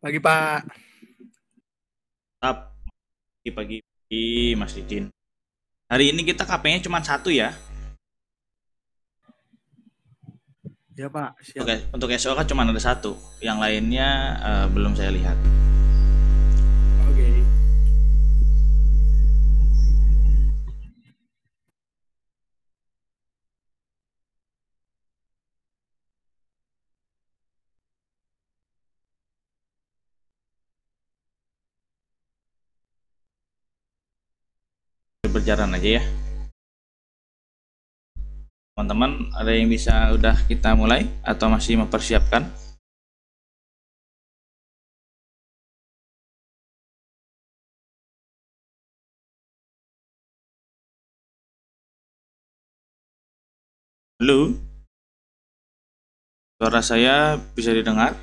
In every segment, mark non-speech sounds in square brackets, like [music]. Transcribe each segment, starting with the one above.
Pagi Pak. Tetap pagi-pagi Mas Didin. Hari ini kita KP-nya cuma satu ya. Ya Pak, siap. Untuk, untuk SO kan cuma ada satu. Yang lainnya eh, belum saya lihat. Berjalan aja ya. Teman-teman, ada yang bisa udah kita mulai atau masih mempersiapkan? Halo? Suara saya bisa didengar?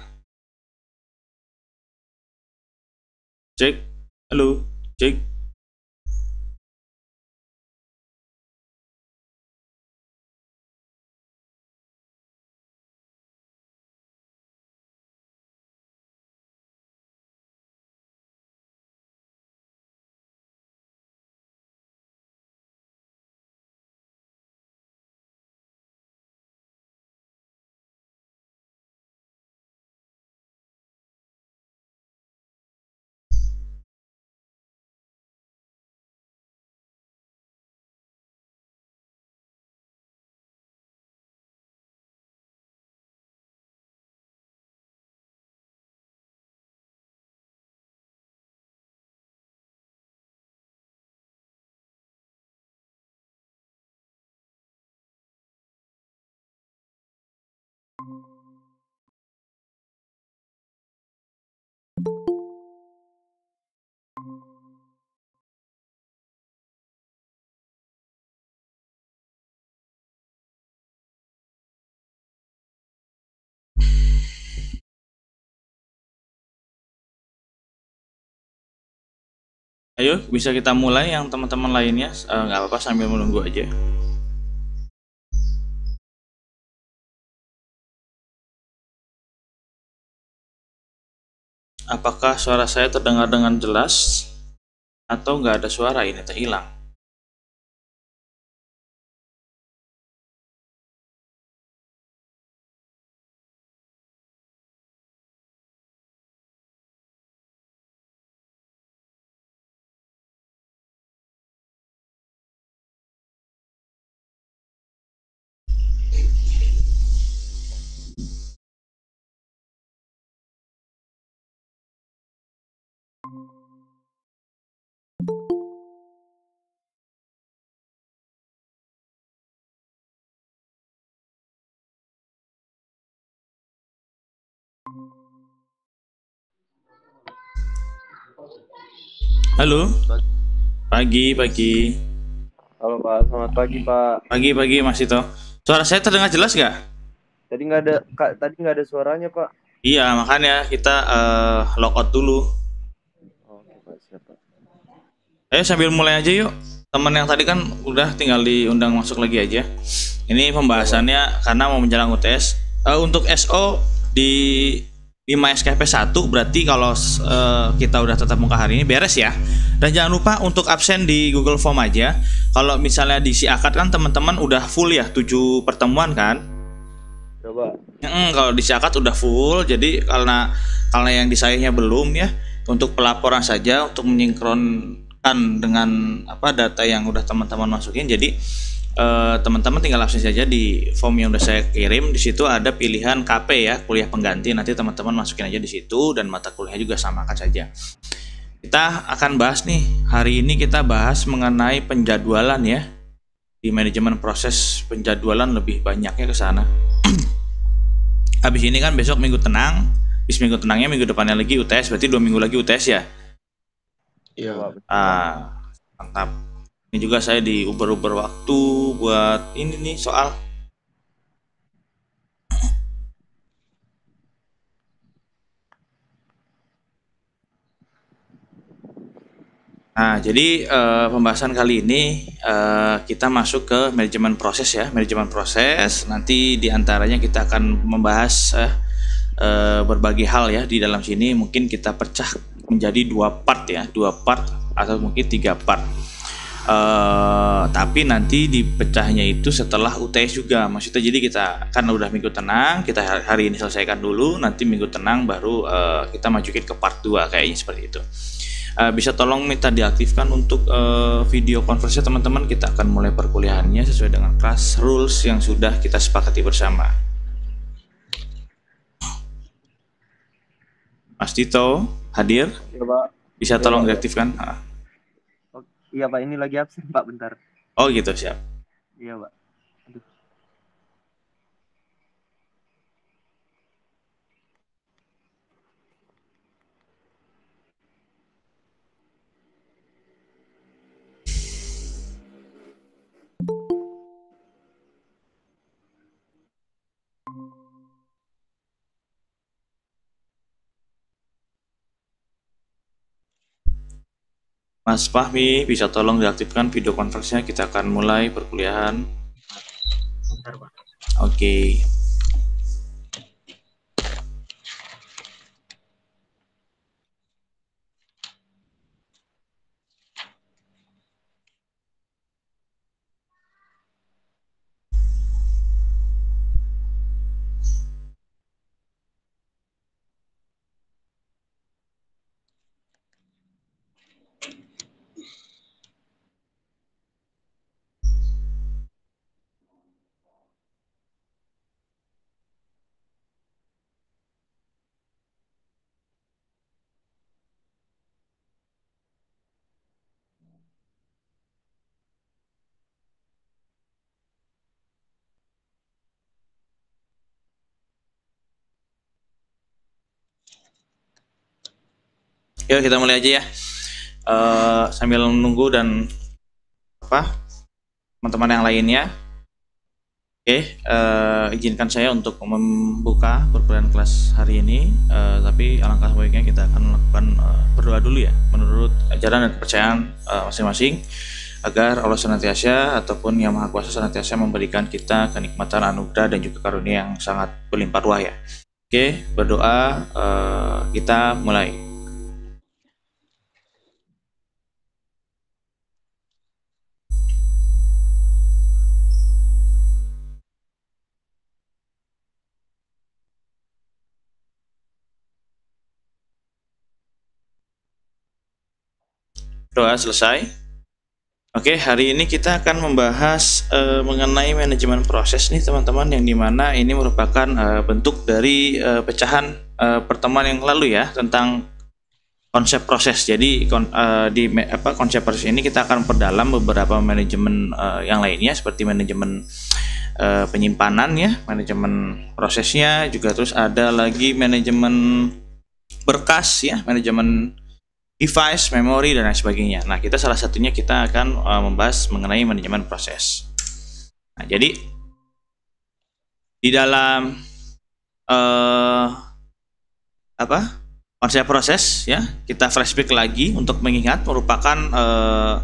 Cek. Halo? Cek. Ayo, bisa kita mulai yang teman-teman lainnya. Eh, nggak apa-apa sambil menunggu aja. Apakah suara saya terdengar dengan jelas? Atau nggak ada suara ini terhilang? Halo? Pagi, pagi. Halo Pak, selamat pagi Pak. Pagi, pagi Mas Ito. Suara saya terdengar jelas nggak? Tadi nggak ada, kak, tadi nggak ada suaranya Pak. Iya, makanya kita eh, logout dulu. Oke Pak, siap Pak. Ayo sambil mulai aja yuk. Teman yang tadi kan udah tinggal diundang masuk lagi aja. Ini pembahasannya karena mau menjelang UTS. Eh, untuk SO di 5 SKP 1 berarti kalau eh, kita udah tetap muka hari ini beres ya. Dan jangan lupa untuk absen di Google Form aja. Kalau misalnya di si akad kan teman-teman udah full ya 7 pertemuan kan. Coba. Mm, kalau di Siakat udah full, jadi karena karena yang di sayanya belum ya, untuk pelaporan saja untuk menyinkronkan dengan apa data yang udah teman-teman masukin. Jadi eh, teman-teman tinggal absen saja di form yang udah saya kirim. Di situ ada pilihan KP ya, kuliah pengganti. Nanti teman-teman masukin aja di situ dan mata kuliahnya juga samakan saja. Kita akan bahas nih hari ini kita bahas mengenai penjadwalan ya di manajemen proses penjadwalan lebih banyaknya ke sana. [clears throat] Habis ini kan besok minggu tenang, habis minggu tenangnya minggu depannya lagi UTS, berarti dua minggu lagi UTS ya. Iya. Ah, mantap. Ini juga saya di uber-uber waktu buat ini nih soal. Nah, jadi eh, pembahasan kali ini eh, kita masuk ke manajemen proses ya, manajemen proses. Nanti di antaranya kita akan membahas eh, berbagai hal ya di dalam sini. Mungkin kita pecah menjadi dua part ya, dua part atau mungkin tiga part. Eh, tapi nanti dipecahnya itu setelah UTS juga. Maksudnya jadi kita kan udah minggu tenang, kita hari ini selesaikan dulu, nanti minggu tenang baru eh, kita majukin ke part 2 kayaknya seperti itu. Eh, bisa tolong minta diaktifkan untuk eh, video conference teman-teman kita akan mulai perkuliahannya sesuai dengan class rules yang sudah kita sepakati bersama Mas Tito hadir Iya Pak. bisa Iya, tolong diaktifkan Ah. Iya Pak, ini lagi absen Pak bentar. oh gitu siap Iya Pak. Mas Fahmi bisa tolong diaktifkan video conference-nya kita akan mulai perkuliahan Bentar, Pak. Yuk kita mulai aja ya. Eh, sambil menunggu dan apa teman-teman yang lainnya. Oke, eh, izinkan saya untuk membuka perkuliahan kelas hari ini. Eh, tapi alangkah baiknya kita akan melakukan eh, berdoa dulu ya, menurut ajaran dan kepercayaan eh, masing-masing, agar Allah senantiasa ataupun Yang Maha Kuasa senantiasa memberikan kita kenikmatan anugerah dan juga karunia yang sangat berlimpah ruah ya. Oke, berdoa eh, kita mulai. Doa selesai. Oke, hari ini kita akan membahas eh, mengenai manajemen proses nih teman-teman yang di mana ini merupakan eh, bentuk dari eh, pecahan eh, pertemuan yang lalu ya tentang konsep proses. Jadi kon- eh, di apa konsep proses ini kita akan perdalam beberapa manajemen eh, yang lainnya seperti manajemen eh, penyimpanan ya, manajemen prosesnya juga terus ada lagi manajemen berkas ya, manajemen device, memori dan lain sebagainya. Nah, kita salah satunya kita akan uh, membahas mengenai manajemen proses. Nah, jadi di dalam uh, apa konsep proses ya kita flashback lagi untuk mengingat merupakan uh,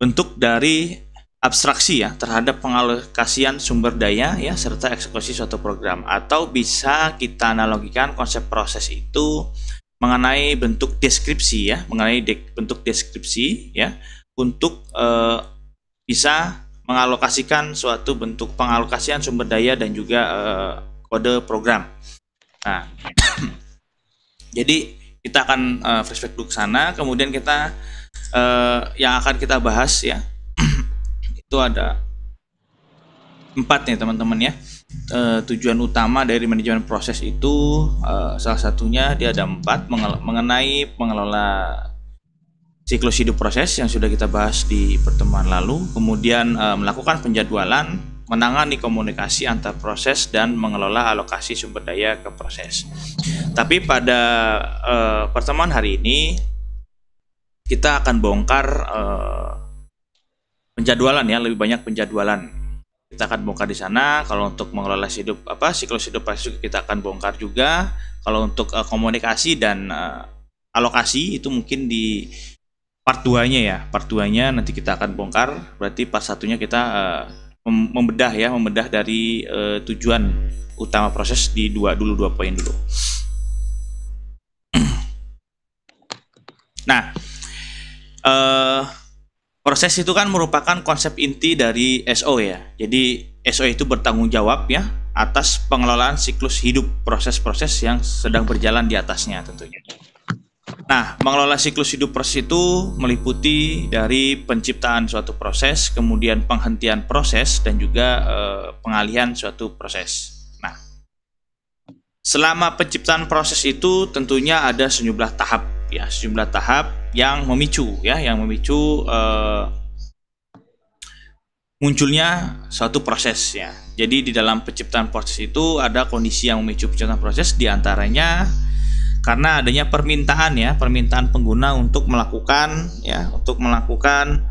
bentuk dari abstraksi ya terhadap pengalokasian sumber daya ya serta eksekusi suatu program atau bisa kita analogikan konsep proses itu mengenai bentuk deskripsi ya, mengenai de- bentuk deskripsi ya untuk eh, bisa mengalokasikan suatu bentuk pengalokasian sumber daya dan juga eh, kode program. Nah, [clears throat] jadi kita akan eh, flashback dulu ke sana, kemudian kita eh, yang akan kita bahas ya [clears throat] itu ada empat nih teman-teman ya eh, tujuan utama dari manajemen proses itu eh, salah satunya dia ada empat mengenai pengelola siklus hidup proses yang sudah kita bahas di pertemuan lalu. Kemudian eh, melakukan penjadwalan menangani komunikasi antar proses dan mengelola alokasi sumber daya ke proses. Tapi pada pertemuan hari ini kita akan bongkar eh, penjadwalan ya lebih banyak penjadwalan kita akan bongkar di sana kalau untuk mengelola hidup apa siklus hidup juga kita akan bongkar juga kalau untuk eh, komunikasi dan eh, alokasi itu mungkin di part 2-nya ya. Part 2-nya nanti kita akan bongkar. Berarti part satunya kita uh, membedah ya, membedah dari uh, tujuan utama proses di dua dulu dua poin dulu. [clears throat] nah, uh, proses itu kan merupakan konsep inti dari SO ya. Jadi SO itu bertanggung jawab ya atas pengelolaan siklus hidup proses-proses yang sedang berjalan di atasnya tentunya. Nah, mengelola siklus hidup proses itu meliputi dari penciptaan suatu proses, kemudian penghentian proses, dan juga eh, pengalihan suatu proses. Nah, selama penciptaan proses itu tentunya ada sejumlah tahap ya, sejumlah tahap yang memicu ya, yang memicu eh, munculnya suatu proses ya. Jadi di dalam penciptaan proses itu ada kondisi yang memicu penciptaan proses di antaranya karena adanya permintaan ya permintaan pengguna untuk melakukan ya untuk melakukan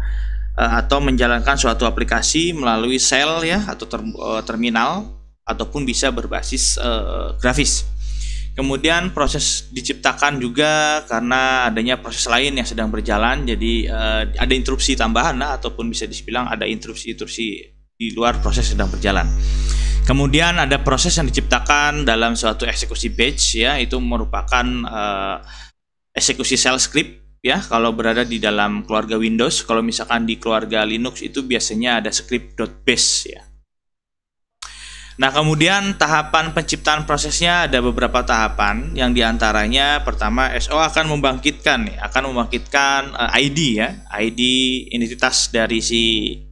uh, atau menjalankan suatu aplikasi melalui sel ya atau ter, uh, terminal ataupun bisa berbasis uh, grafis. Kemudian proses diciptakan juga karena adanya proses lain yang sedang berjalan, jadi uh, ada interupsi tambahan nah, ataupun bisa dibilang ada interupsi-interupsi di luar proses sedang berjalan. Kemudian ada proses yang diciptakan dalam suatu eksekusi batch ya, itu merupakan uh, eksekusi shell script ya kalau berada di dalam keluarga Windows. Kalau misalkan di keluarga Linux itu biasanya ada script.bash ya. Nah, kemudian tahapan penciptaan prosesnya ada beberapa tahapan yang di antaranya pertama SO akan membangkitkan akan membangkitkan eh, ID ya, ID identitas dari si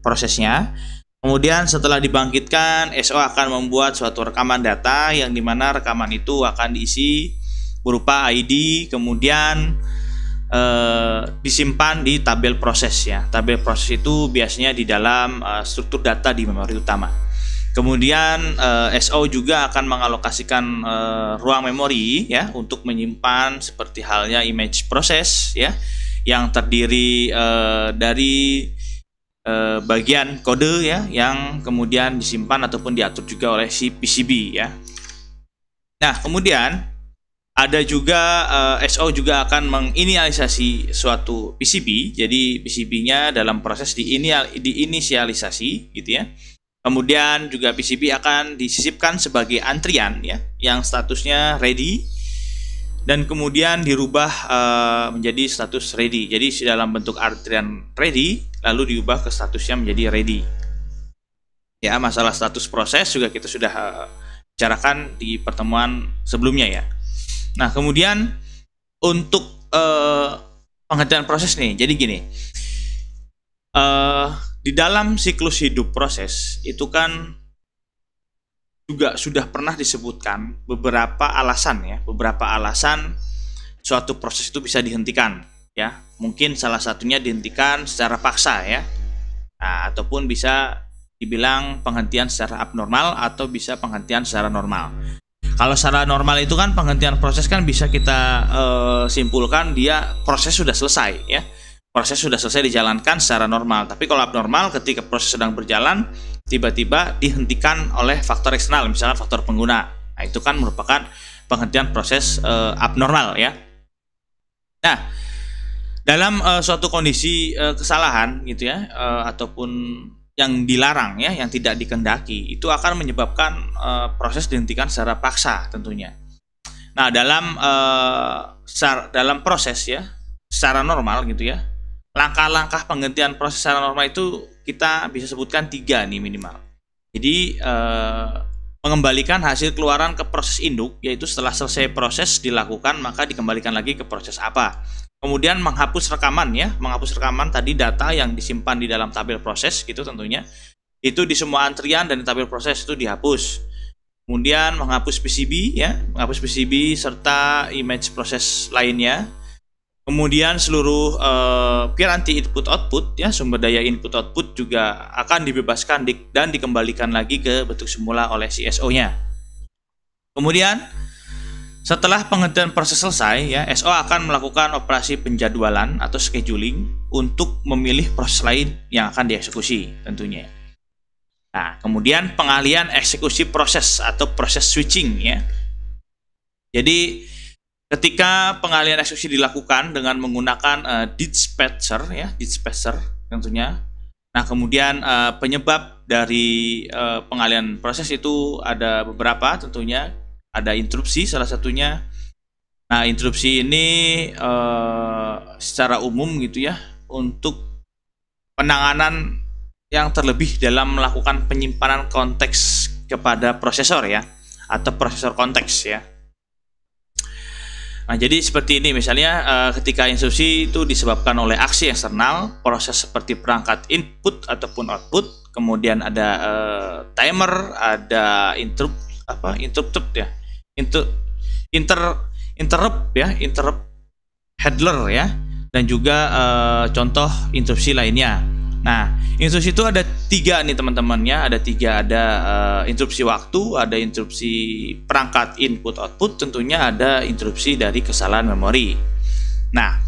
prosesnya Kemudian setelah dibangkitkan, SO akan membuat suatu rekaman data yang di mana rekaman itu akan diisi berupa ID, kemudian eh, disimpan di tabel proses ya. Tabel proses itu biasanya di dalam eh, struktur data di memori utama. Kemudian eh, SO juga akan mengalokasikan eh, ruang memori ya untuk menyimpan seperti halnya image proses ya yang terdiri eh, dari eh, bagian kode ya yang kemudian disimpan ataupun diatur juga oleh si PCB ya. Nah, kemudian ada juga eh, SO juga akan menginisialisasi suatu PCB. Jadi PCB-nya dalam proses diinisialisasi gitu ya. Kemudian juga PCB akan disisipkan sebagai antrian ya yang statusnya ready dan kemudian dirubah uh, menjadi status ready. Jadi dalam bentuk antrian ready lalu diubah ke statusnya menjadi ready. Ya, masalah status proses juga kita sudah uh, bicarakan di pertemuan sebelumnya ya. Nah, kemudian untuk uh, penghentian proses nih. Jadi gini. Uh, di dalam siklus hidup proses itu kan juga sudah pernah disebutkan beberapa alasan ya, beberapa alasan suatu proses itu bisa dihentikan ya. Mungkin salah satunya dihentikan secara paksa ya. Nah, ataupun bisa dibilang penghentian secara abnormal atau bisa penghentian secara normal. Kalau secara normal itu kan penghentian proses kan bisa kita e, simpulkan dia proses sudah selesai ya. Proses sudah selesai dijalankan secara normal. Tapi kalau abnormal ketika proses sedang berjalan tiba-tiba dihentikan oleh faktor eksternal, misalnya faktor pengguna. Nah, itu kan merupakan penghentian proses e, abnormal ya. Nah, dalam e, suatu kondisi e, kesalahan gitu ya e, ataupun yang dilarang ya, yang tidak dikendaki, itu akan menyebabkan e, proses dihentikan secara paksa tentunya. Nah, dalam e, dalam proses ya, secara normal gitu ya, langkah-langkah penghentian proses secara normal itu kita bisa sebutkan tiga nih minimal. Jadi eh, mengembalikan hasil keluaran ke proses induk, yaitu setelah selesai proses dilakukan maka dikembalikan lagi ke proses apa. Kemudian menghapus rekaman ya, menghapus rekaman tadi data yang disimpan di dalam tabel proses gitu tentunya. Itu di semua antrian dan di tabel proses itu dihapus. Kemudian menghapus PCB ya, menghapus PCB serta image proses lainnya Kemudian seluruh uh, input output ya sumber daya input output juga akan dibebaskan di, dan dikembalikan lagi ke bentuk semula oleh CSO-nya. Kemudian setelah penghentian proses selesai ya SO akan melakukan operasi penjadwalan atau scheduling untuk memilih proses lain yang akan dieksekusi tentunya. Nah, kemudian pengalian eksekusi proses atau proses switching ya. Jadi ketika pengalihan eksekusi dilakukan dengan menggunakan uh, dispatcher ya, dispatcher tentunya. Nah, kemudian uh, penyebab dari uh, pengalihan proses itu ada beberapa tentunya ada interupsi salah satunya. Nah, interupsi ini uh, secara umum gitu ya untuk penanganan yang terlebih dalam melakukan penyimpanan konteks kepada prosesor ya atau prosesor konteks ya. Nah, jadi seperti ini misalnya uh, ketika instruksi itu disebabkan oleh aksi eksternal, proses seperti perangkat input ataupun output, kemudian ada uh, timer, ada interrupt apa interrupt ya. Inter inter interrupt ya, interrupt handler ya dan juga uh, contoh instruksi lainnya. Nah, instruksi itu ada tiga nih teman-temannya, ada tiga, ada uh, instruksi waktu, ada instruksi perangkat input output, tentunya ada instruksi dari kesalahan memori. Nah,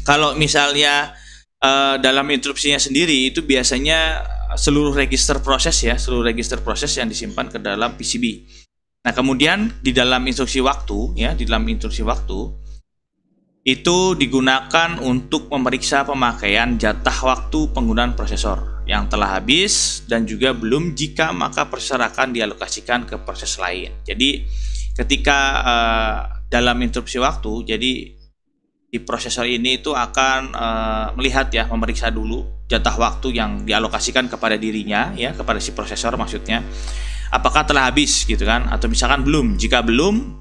kalau misalnya uh, dalam instruksinya sendiri itu biasanya seluruh register proses ya, seluruh register proses yang disimpan ke dalam PCB. Nah, kemudian di dalam instruksi waktu ya, di dalam instruksi waktu itu digunakan untuk memeriksa pemakaian jatah waktu penggunaan prosesor yang telah habis dan juga belum jika maka prosesor akan dialokasikan ke proses lain. Jadi ketika uh, dalam interupsi waktu, jadi di prosesor ini itu akan uh, melihat ya memeriksa dulu jatah waktu yang dialokasikan kepada dirinya ya kepada si prosesor maksudnya apakah telah habis gitu kan atau misalkan belum jika belum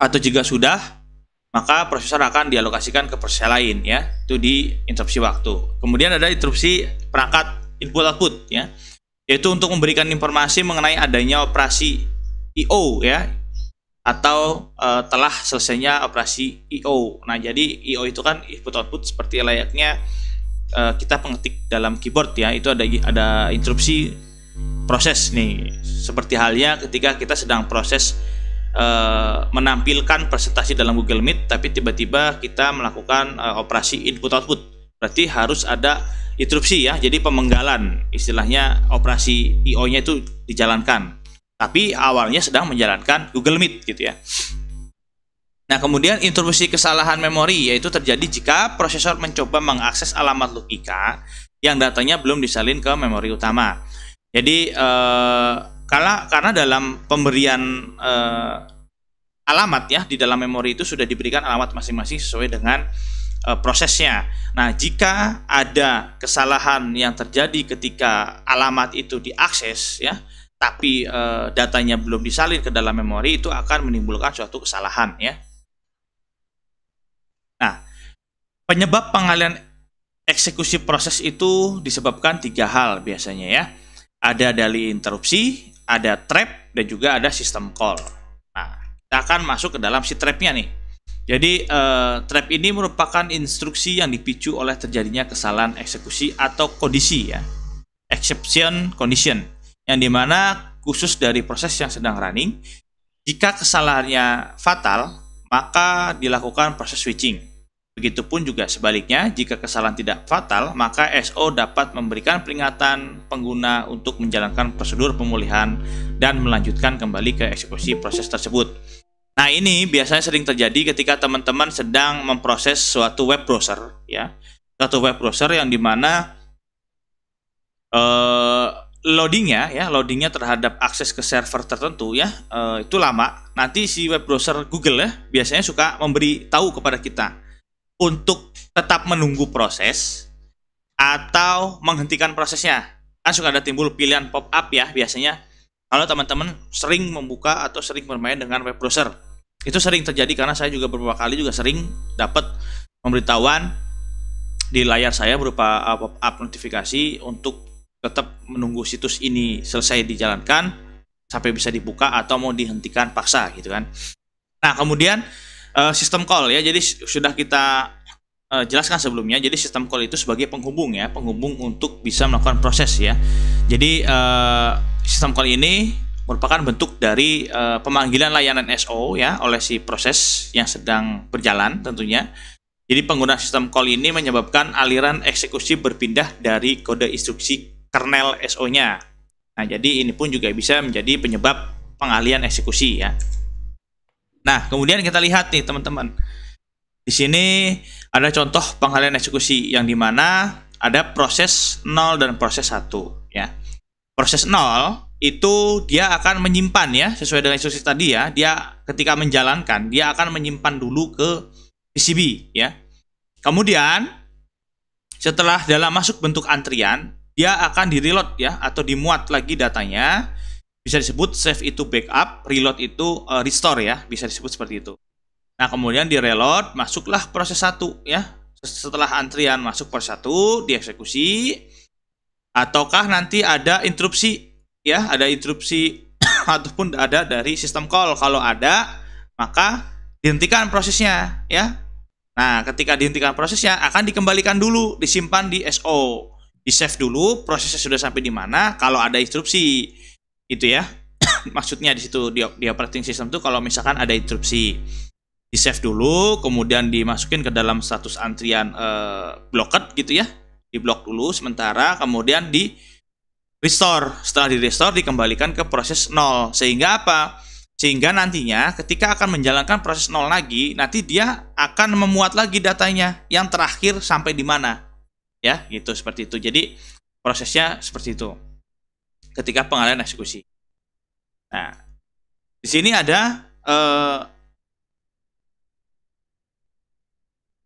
atau jika sudah maka prosesor akan dialokasikan ke proses lain ya itu di interupsi waktu kemudian ada interupsi perangkat input output ya yaitu untuk memberikan informasi mengenai adanya operasi IO ya atau uh, telah selesainya operasi IO. Nah, jadi IO itu kan input output seperti layaknya uh, kita pengetik dalam keyboard ya. Itu ada ada interupsi proses nih. Seperti halnya ketika kita sedang proses uh, menampilkan presentasi dalam Google Meet tapi tiba-tiba kita melakukan uh, operasi input output berarti harus ada interupsi ya jadi pemenggalan. Istilahnya operasi IO-nya itu dijalankan. Tapi awalnya sedang menjalankan Google Meet gitu ya. Nah, kemudian interupsi kesalahan memori yaitu terjadi jika prosesor mencoba mengakses alamat logika yang datanya belum disalin ke memori utama. Jadi eh, karena karena dalam pemberian eh, alamat ya di dalam memori itu sudah diberikan alamat masing-masing sesuai dengan eh, prosesnya. Nah, jika ada kesalahan yang terjadi ketika alamat itu diakses ya, tapi eh, datanya belum disalin ke dalam memori itu akan menimbulkan suatu kesalahan ya. Nah, penyebab pengalian eksekusi proses itu disebabkan tiga hal biasanya ya. Ada dari interupsi, ada trap dan juga ada sistem call. Nah, kita akan masuk ke dalam si trapnya nih. Jadi uh, trap ini merupakan instruksi yang dipicu oleh terjadinya kesalahan eksekusi atau kondisi ya, exception condition, yang di mana khusus dari proses yang sedang running, jika kesalahannya fatal, maka dilakukan proses switching. Begitupun juga sebaliknya, jika kesalahan tidak fatal, maka SO dapat memberikan peringatan pengguna untuk menjalankan prosedur pemulihan dan melanjutkan kembali ke eksekusi proses tersebut. Nah, ini biasanya sering terjadi ketika teman-teman sedang memproses suatu web browser, ya. Suatu web browser yang di mana uh, loadingnya, ya, loadingnya terhadap akses ke server tertentu, ya, uh, itu lama. Nanti si web browser Google ya biasanya suka memberi tahu kepada kita untuk tetap menunggu proses atau menghentikan prosesnya. Kan suka ada timbul pilihan pop up ya biasanya. Kalau teman-teman sering membuka atau sering bermain dengan web browser. Itu sering terjadi karena saya juga beberapa kali juga sering dapat pemberitahuan di layar saya berupa uh, pop up notifikasi untuk tetap menunggu situs ini selesai dijalankan sampai bisa dibuka atau mau dihentikan paksa gitu kan. Nah, kemudian uh, sistem call ya. Jadi sudah kita uh, jelaskan sebelumnya. Jadi sistem call itu sebagai penghubung ya, penghubung untuk bisa melakukan proses ya. Jadi uh, sistem call ini merupakan bentuk dari uh, pemanggilan layanan SO ya oleh si proses yang sedang berjalan tentunya. Jadi pengguna sistem call ini menyebabkan aliran eksekusi berpindah dari kode instruksi kernel SO-nya. Nah, jadi ini pun juga bisa menjadi penyebab pengalian eksekusi ya. Nah, kemudian kita lihat nih teman-teman. Di sini ada contoh pengalian eksekusi yang di mana ada proses 0 dan proses 1 ya. Proses 0 itu dia akan menyimpan ya sesuai dengan instruksi tadi ya. Dia ketika menjalankan dia akan menyimpan dulu ke PCB ya. Kemudian setelah dalam masuk bentuk antrian, dia akan di reload ya atau dimuat lagi datanya. Bisa disebut save itu backup, reload itu uh, restore ya, bisa disebut seperti itu. Nah, kemudian di reload masuklah proses satu ya. Setelah antrian masuk proses satu dieksekusi ataukah nanti ada interupsi ya, ada interupsi [coughs] ataupun ada dari sistem call. Kalau ada, maka dihentikan prosesnya ya. Nah, ketika dihentikan prosesnya akan dikembalikan dulu, disimpan di SO. Di save dulu prosesnya sudah sampai di mana kalau ada instruksi itu ya. [coughs] Maksudnya di situ di, di operating system tuh kalau misalkan ada interupsi di save dulu kemudian dimasukin ke dalam status antrian uh, blocked gitu ya. Di blok dulu sementara kemudian di restore. Setelah di restore dikembalikan ke proses nol. Sehingga apa? Sehingga nantinya ketika akan menjalankan proses nol lagi nanti dia akan memuat lagi datanya yang terakhir sampai di mana. Ya gitu seperti itu. Jadi prosesnya seperti itu ketika pengalian eksekusi. Nah, di sini ada eh,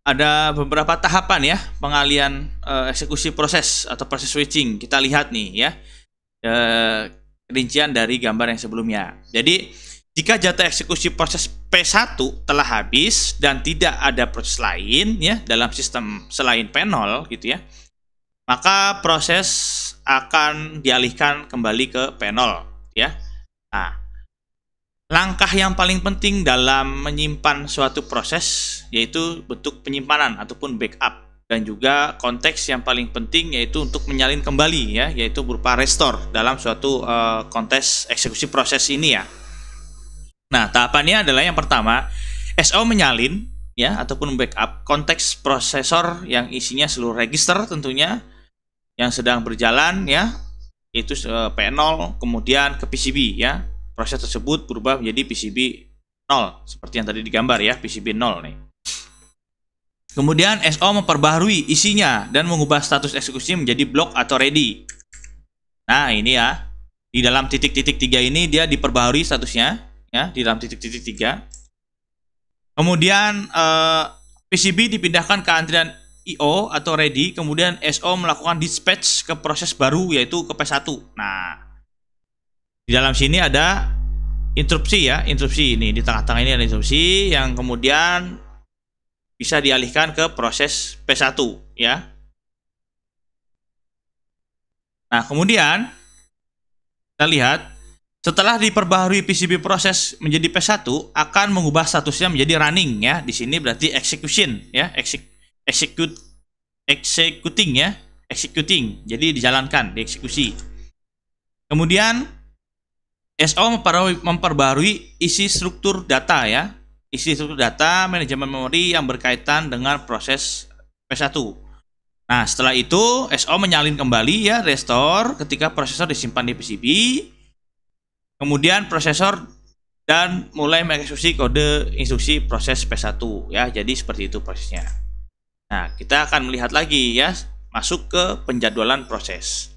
ada beberapa tahapan ya pengalian eh, eksekusi proses atau proses switching. Kita lihat nih ya eh, rincian dari gambar yang sebelumnya. Jadi jika jatah eksekusi proses P1 telah habis dan tidak ada proses lain ya dalam sistem selain P0 gitu ya, maka proses akan dialihkan kembali ke P0 ya. Nah, langkah yang paling penting dalam menyimpan suatu proses yaitu bentuk penyimpanan ataupun backup dan juga konteks yang paling penting yaitu untuk menyalin kembali ya yaitu berupa restore dalam suatu uh, konteks eksekusi proses ini ya. Nah, tahapannya adalah yang pertama SO menyalin ya ataupun backup konteks prosesor yang isinya seluruh register tentunya yang sedang berjalan ya itu eh, P0 kemudian ke PCB ya. Proses tersebut berubah menjadi PCB 0 seperti yang tadi digambar ya PCB 0 nih. Kemudian SO memperbaharui isinya dan mengubah status eksekusi menjadi block atau ready. Nah ini ya di dalam titik-titik tiga ini dia diperbaharui statusnya ya di dalam titik-titik tiga. Kemudian eh, PCB dipindahkan ke antrian IO atau ready, kemudian SO melakukan dispatch ke proses baru yaitu ke P1. Nah, di dalam sini ada interupsi ya, interupsi ini di tengah-tengah ini ada interupsi yang kemudian bisa dialihkan ke proses P1 ya. Nah, kemudian kita lihat setelah diperbaharui PCB proses menjadi P1 akan mengubah statusnya menjadi running ya. Di sini berarti execution ya, exec execute executing ya. Executing. Jadi dijalankan dieksekusi. Kemudian SO memperbarui isi struktur data ya. Isi struktur data manajemen memori yang berkaitan dengan proses P1 nah setelah itu SO menyalin kembali ya restore ketika prosesor disimpan di PCB kemudian prosesor dan mulai mengeksekusi kode instruksi proses P1 ya. Jadi seperti itu prosesnya Nah, kita akan melihat lagi ya, masuk ke penjadwalan proses.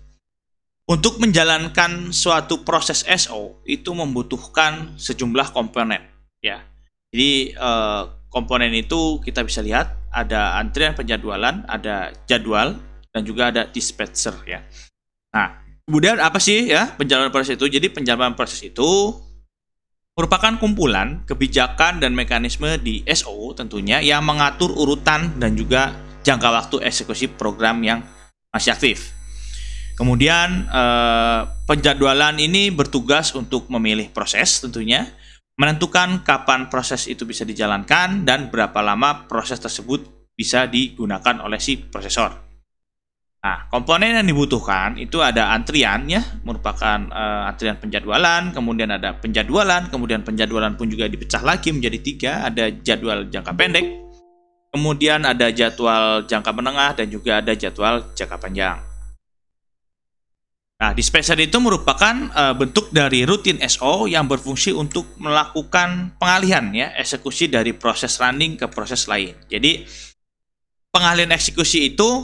Untuk menjalankan suatu proses SO itu membutuhkan sejumlah komponen ya. Jadi eh, komponen itu kita bisa lihat ada antrian penjadwalan, ada jadwal dan juga ada dispatcher ya. Nah, kemudian apa sih ya penjadwalan proses itu? Jadi penjadwalan proses itu merupakan kumpulan kebijakan dan mekanisme di SO tentunya yang mengatur urutan dan juga jangka waktu eksekusi program yang masih aktif. Kemudian eh, penjadwalan ini bertugas untuk memilih proses tentunya, menentukan kapan proses itu bisa dijalankan dan berapa lama proses tersebut bisa digunakan oleh si prosesor. Nah, komponen yang dibutuhkan itu ada antrian ya, merupakan uh, antrian penjadwalan, kemudian ada penjadwalan, kemudian penjadwalan pun juga dipecah lagi menjadi tiga, ada jadwal jangka pendek, kemudian ada jadwal jangka menengah dan juga ada jadwal jangka panjang. Nah, dispatcher itu merupakan uh, bentuk dari rutin SO yang berfungsi untuk melakukan pengalihan ya eksekusi dari proses running ke proses lain. Jadi pengalihan eksekusi itu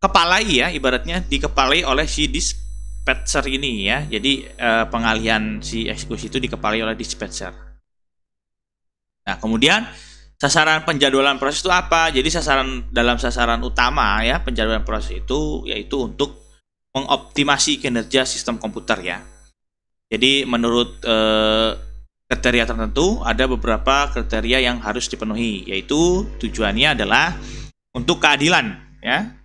dikepalai ya ibaratnya dikepalai oleh si dispatcher ini ya. Jadi uh, pengalihan si eksekusi itu dikepalai oleh dispatcher. Nah, kemudian sasaran penjadwalan proses itu apa? Jadi sasaran dalam sasaran utama ya penjadwalan proses itu yaitu untuk mengoptimasi kinerja sistem komputer ya. Jadi menurut eh, kriteria tertentu ada beberapa kriteria yang harus dipenuhi yaitu tujuannya adalah untuk keadilan ya.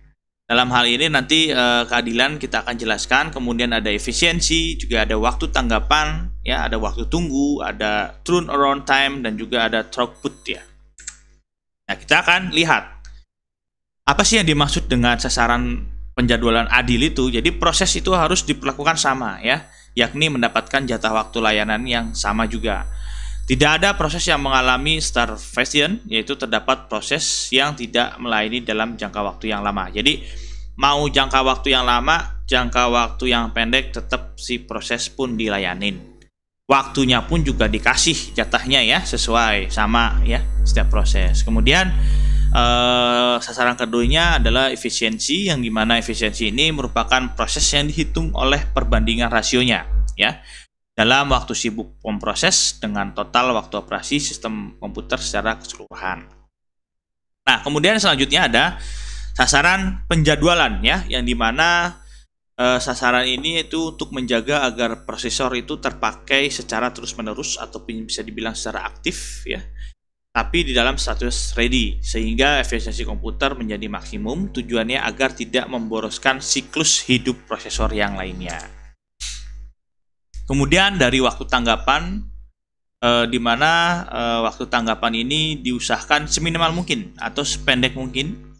Dalam hal ini nanti eh, keadilan kita akan jelaskan, kemudian ada efisiensi, juga ada waktu tanggapan, ya, ada waktu tunggu, ada turnaround time dan juga ada throughput ya. Nah, kita akan lihat apa sih yang dimaksud dengan sasaran penjadwalan adil itu, jadi proses itu harus diperlakukan sama ya, yakni mendapatkan jatah waktu layanan yang sama juga. Tidak ada proses yang mengalami starvation, yaitu terdapat proses yang tidak melayani dalam jangka waktu yang lama. Jadi mau jangka waktu yang lama, jangka waktu yang pendek, tetap si proses pun dilayanin. Waktunya pun juga dikasih jatahnya ya, sesuai sama ya setiap proses. Kemudian Uh, sasaran keduanya adalah efisiensi yang di mana efisiensi ini merupakan proses yang dihitung oleh perbandingan rasionya ya dalam waktu sibuk memproses dengan total waktu operasi sistem komputer secara keseluruhan. Nah kemudian selanjutnya ada sasaran penjadwalan ya yang di mana uh, sasaran ini itu untuk menjaga agar prosesor itu terpakai secara terus menerus atau bisa dibilang secara aktif ya tapi di dalam status ready sehingga efisiensi komputer menjadi maksimum tujuannya agar tidak memboroskan siklus hidup prosesor yang lainnya. Kemudian dari waktu tanggapan eh, di mana eh, waktu tanggapan ini diusahakan seminimal mungkin atau sependek mungkin.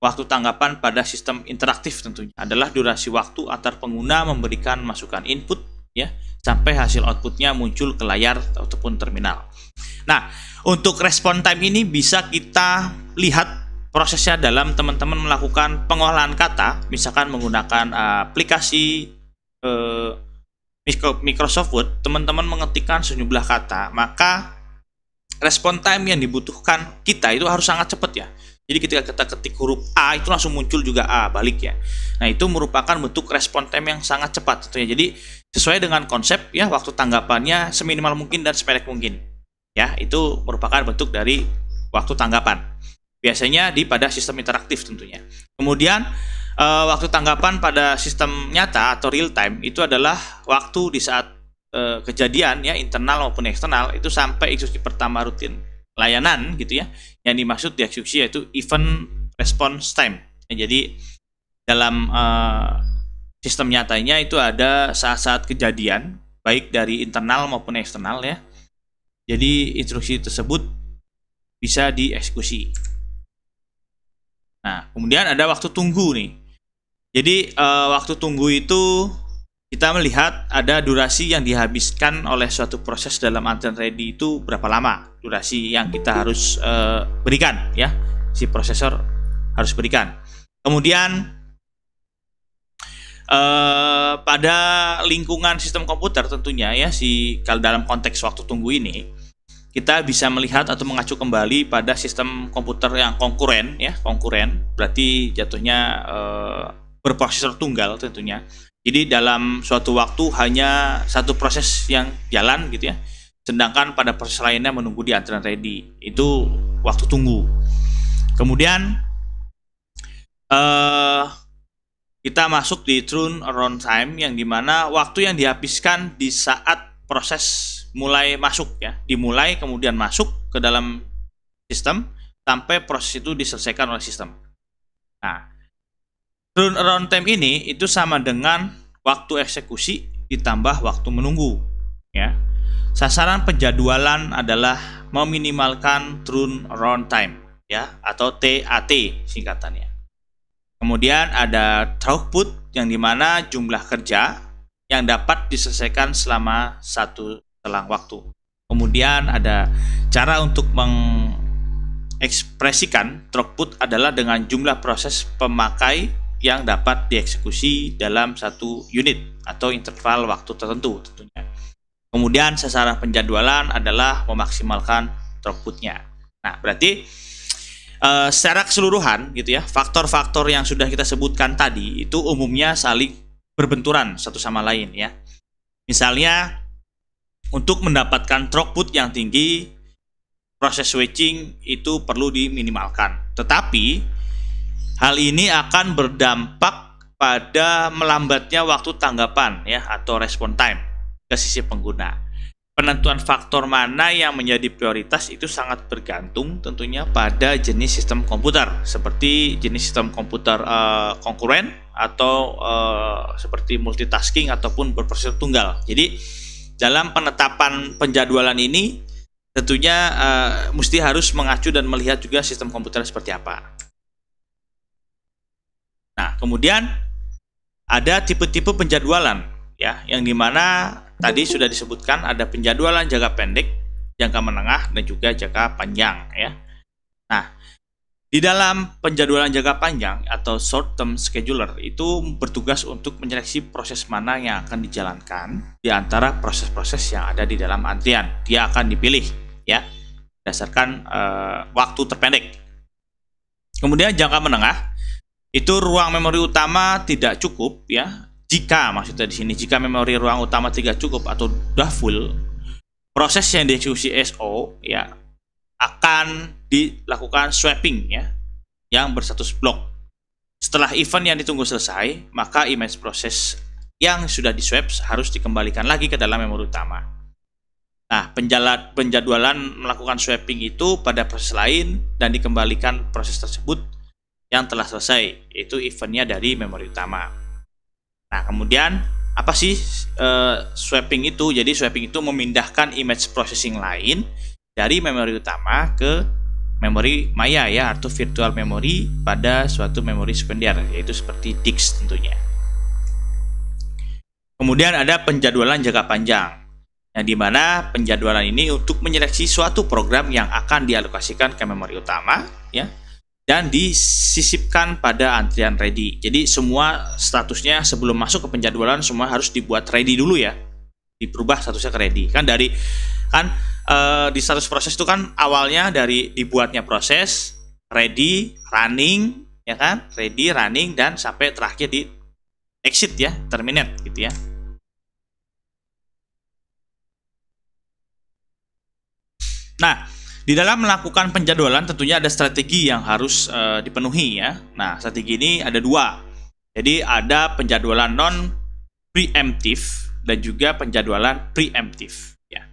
Waktu tanggapan pada sistem interaktif tentunya adalah durasi waktu antar pengguna memberikan masukan input ya sampai hasil outputnya muncul ke layar ataupun terminal. Nah, untuk respon time ini bisa kita lihat prosesnya dalam teman-teman melakukan pengolahan kata, misalkan menggunakan uh, aplikasi uh, Microsoft Word, teman-teman mengetikkan sejumlah kata, maka respon time yang dibutuhkan kita itu harus sangat cepat ya. Jadi ketika kita ketik huruf A itu langsung muncul juga A balik ya. Nah itu merupakan bentuk respon time yang sangat cepat tentunya. Jadi sesuai dengan konsep ya waktu tanggapannya seminimal mungkin dan sependek mungkin ya itu merupakan bentuk dari waktu tanggapan biasanya di pada sistem interaktif tentunya kemudian e, waktu tanggapan pada sistem nyata atau real time itu adalah waktu di saat e, kejadian ya internal maupun eksternal itu sampai eksekusi pertama rutin layanan gitu ya yang dimaksud di eksekusi yaitu event response time ya, jadi dalam e, sistem nyatanya itu ada saat-saat kejadian baik dari internal maupun eksternal ya jadi instruksi tersebut bisa dieksekusi. Nah, kemudian ada waktu tunggu nih. Jadi uh, waktu tunggu itu kita melihat ada durasi yang dihabiskan oleh suatu proses dalam antrian ready itu berapa lama durasi yang kita harus uh, berikan ya si prosesor harus berikan. Kemudian uh, pada lingkungan sistem komputer tentunya ya si kalau dalam konteks waktu tunggu ini kita bisa melihat atau mengacu kembali pada sistem komputer yang konkuren ya konkuren berarti jatuhnya e, berprosesor tunggal tentunya. Jadi dalam suatu waktu hanya satu proses yang jalan gitu ya. Sedangkan pada proses lainnya menunggu di antrian ready. Itu waktu tunggu. Kemudian e, kita masuk di turn around time yang di mana waktu yang dihabiskan di saat proses mulai masuk ya, dimulai kemudian masuk ke dalam sistem sampai proses itu diselesaikan oleh sistem. Nah, turnaround time ini itu sama dengan waktu eksekusi ditambah waktu menunggu ya. Sasaran penjadwalan adalah meminimalkan turnaround time ya atau TAT singkatannya. Kemudian ada throughput yang di mana jumlah kerja yang dapat diselesaikan selama satu selang waktu. Kemudian ada cara untuk mengekspresikan throughput adalah dengan jumlah proses pemakai yang dapat dieksekusi dalam satu unit atau interval waktu tertentu tentunya. Kemudian sasaran penjadwalan adalah memaksimalkan throughputnya. Nah, berarti uh, secara keseluruhan gitu ya, faktor-faktor yang sudah kita sebutkan tadi itu umumnya saling berbenturan satu sama lain ya. Misalnya untuk mendapatkan throughput yang tinggi, proses switching itu perlu diminimalkan. Tetapi hal ini akan berdampak pada melambatnya waktu tanggapan ya atau respon time ke sisi pengguna penentuan faktor mana yang menjadi prioritas itu sangat bergantung tentunya pada jenis sistem komputer seperti jenis sistem komputer uh, konkuren atau uh, seperti multitasking ataupun berproses tunggal. Jadi dalam penetapan penjadwalan ini tentunya uh, mesti harus mengacu dan melihat juga sistem komputer seperti apa. Nah, kemudian ada tipe-tipe penjadwalan ya yang di mana tadi sudah disebutkan ada penjadwalan jangka pendek, jangka menengah dan juga jangka panjang ya. Nah, di dalam penjadwalan jangka panjang atau short term scheduler itu bertugas untuk menyeleksi proses mana yang akan dijalankan di antara proses-proses yang ada di dalam antrian. Dia akan dipilih ya berdasarkan uh, waktu terpendek. Kemudian jangka menengah itu ruang memori utama tidak cukup ya. Jika maksudnya di sini jika memori ruang utama tidak cukup atau sudah full proses yang dieksekusi SO ya akan dilakukan swapping ya yang berstatus blok setelah event yang ditunggu selesai maka image proses yang sudah di swap harus dikembalikan lagi ke dalam memori utama. Nah penjalat, penjadwalan melakukan swapping itu pada proses lain dan dikembalikan proses tersebut yang telah selesai yaitu eventnya dari memori utama Nah, kemudian apa sih uh, swapping itu? Jadi swapping itu memindahkan image processing lain dari memori utama ke memori maya ya atau virtual memory pada suatu memori sekunder yaitu seperti disk tentunya. Kemudian ada penjadwalan jangka panjang yang di mana penjadwalan ini untuk menyeleksi suatu program yang akan dialokasikan ke memori utama ya dan disisipkan pada antrian ready. Jadi semua statusnya sebelum masuk ke penjadwalan semua harus dibuat ready dulu ya. Diperubah statusnya ke ready. Kan dari kan e, di status proses itu kan awalnya dari dibuatnya proses, ready, running, ya kan? Ready, running dan sampai terakhir di exit ya, terminate gitu ya. Nah, di dalam melakukan penjadwalan tentunya ada strategi yang harus uh, dipenuhi ya. Nah, strategi ini ada dua. Jadi ada penjadwalan non preemptif dan juga penjadwalan preemptif ya.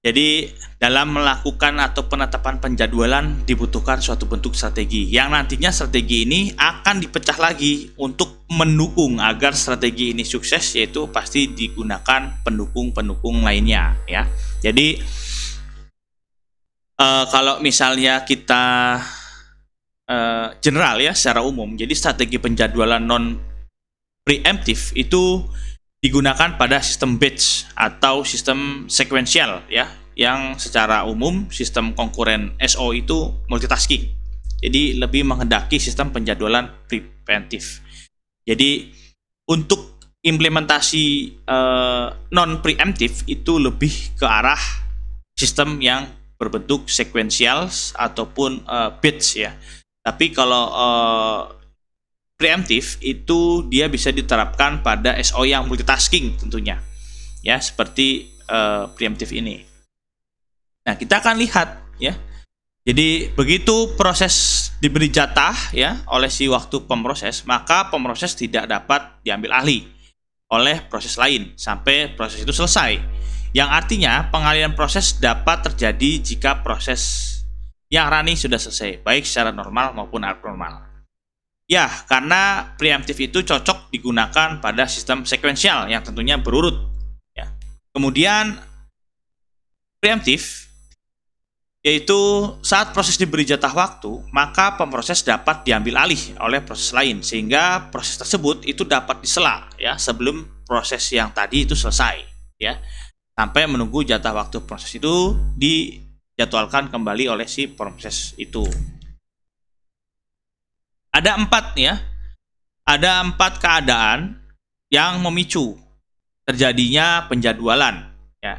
Jadi dalam melakukan atau penetapan penjadwalan dibutuhkan suatu bentuk strategi yang nantinya strategi ini akan dipecah lagi untuk mendukung agar strategi ini sukses yaitu pasti digunakan pendukung-pendukung lainnya ya. Jadi uh, kalau misalnya kita uh, general ya secara umum, jadi strategi penjadwalan non preemptif itu digunakan pada sistem batch atau sistem sekuensial ya yang secara umum sistem konkuren SO itu multitasking. Jadi lebih menghendaki sistem penjadwalan preemptif. Jadi untuk implementasi uh, non preemptif itu lebih ke arah sistem yang berbentuk sekuensial ataupun uh, bits ya. Tapi kalau uh, preemptif itu dia bisa diterapkan pada SO yang multitasking tentunya. Ya, seperti uh, preemptif ini. Nah, kita akan lihat ya. Jadi begitu proses diberi jatah ya oleh si waktu pemproses, maka pemproses tidak dapat diambil ahli oleh proses lain sampai proses itu selesai yang artinya pengalian proses dapat terjadi jika proses yang running sudah selesai, baik secara normal maupun abnormal. Ya, karena preemptif itu cocok digunakan pada sistem sekuensial yang tentunya berurut. Ya. Kemudian preemptif yaitu saat proses diberi jatah waktu, maka pemproses dapat diambil alih oleh proses lain sehingga proses tersebut itu dapat disela ya sebelum proses yang tadi itu selesai ya sampai menunggu jatah waktu proses itu dijadwalkan kembali oleh si proses itu. Ada empat ya. Ada empat keadaan yang memicu terjadinya penjadwalan ya.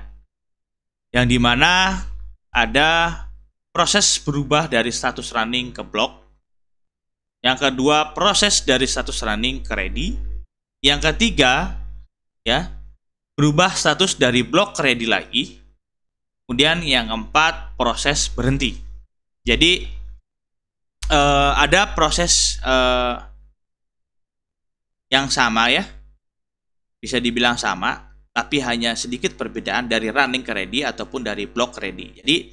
Yang di mana ada proses berubah dari status running ke block. Yang kedua, proses dari status running ke ready. Yang ketiga, ya, berubah status dari block ke ready lagi. Kemudian yang keempat, proses berhenti. Jadi eh, ada proses eh, yang sama ya, bisa dibilang sama, tapi hanya sedikit perbedaan dari running ke ready ataupun dari block ready. Jadi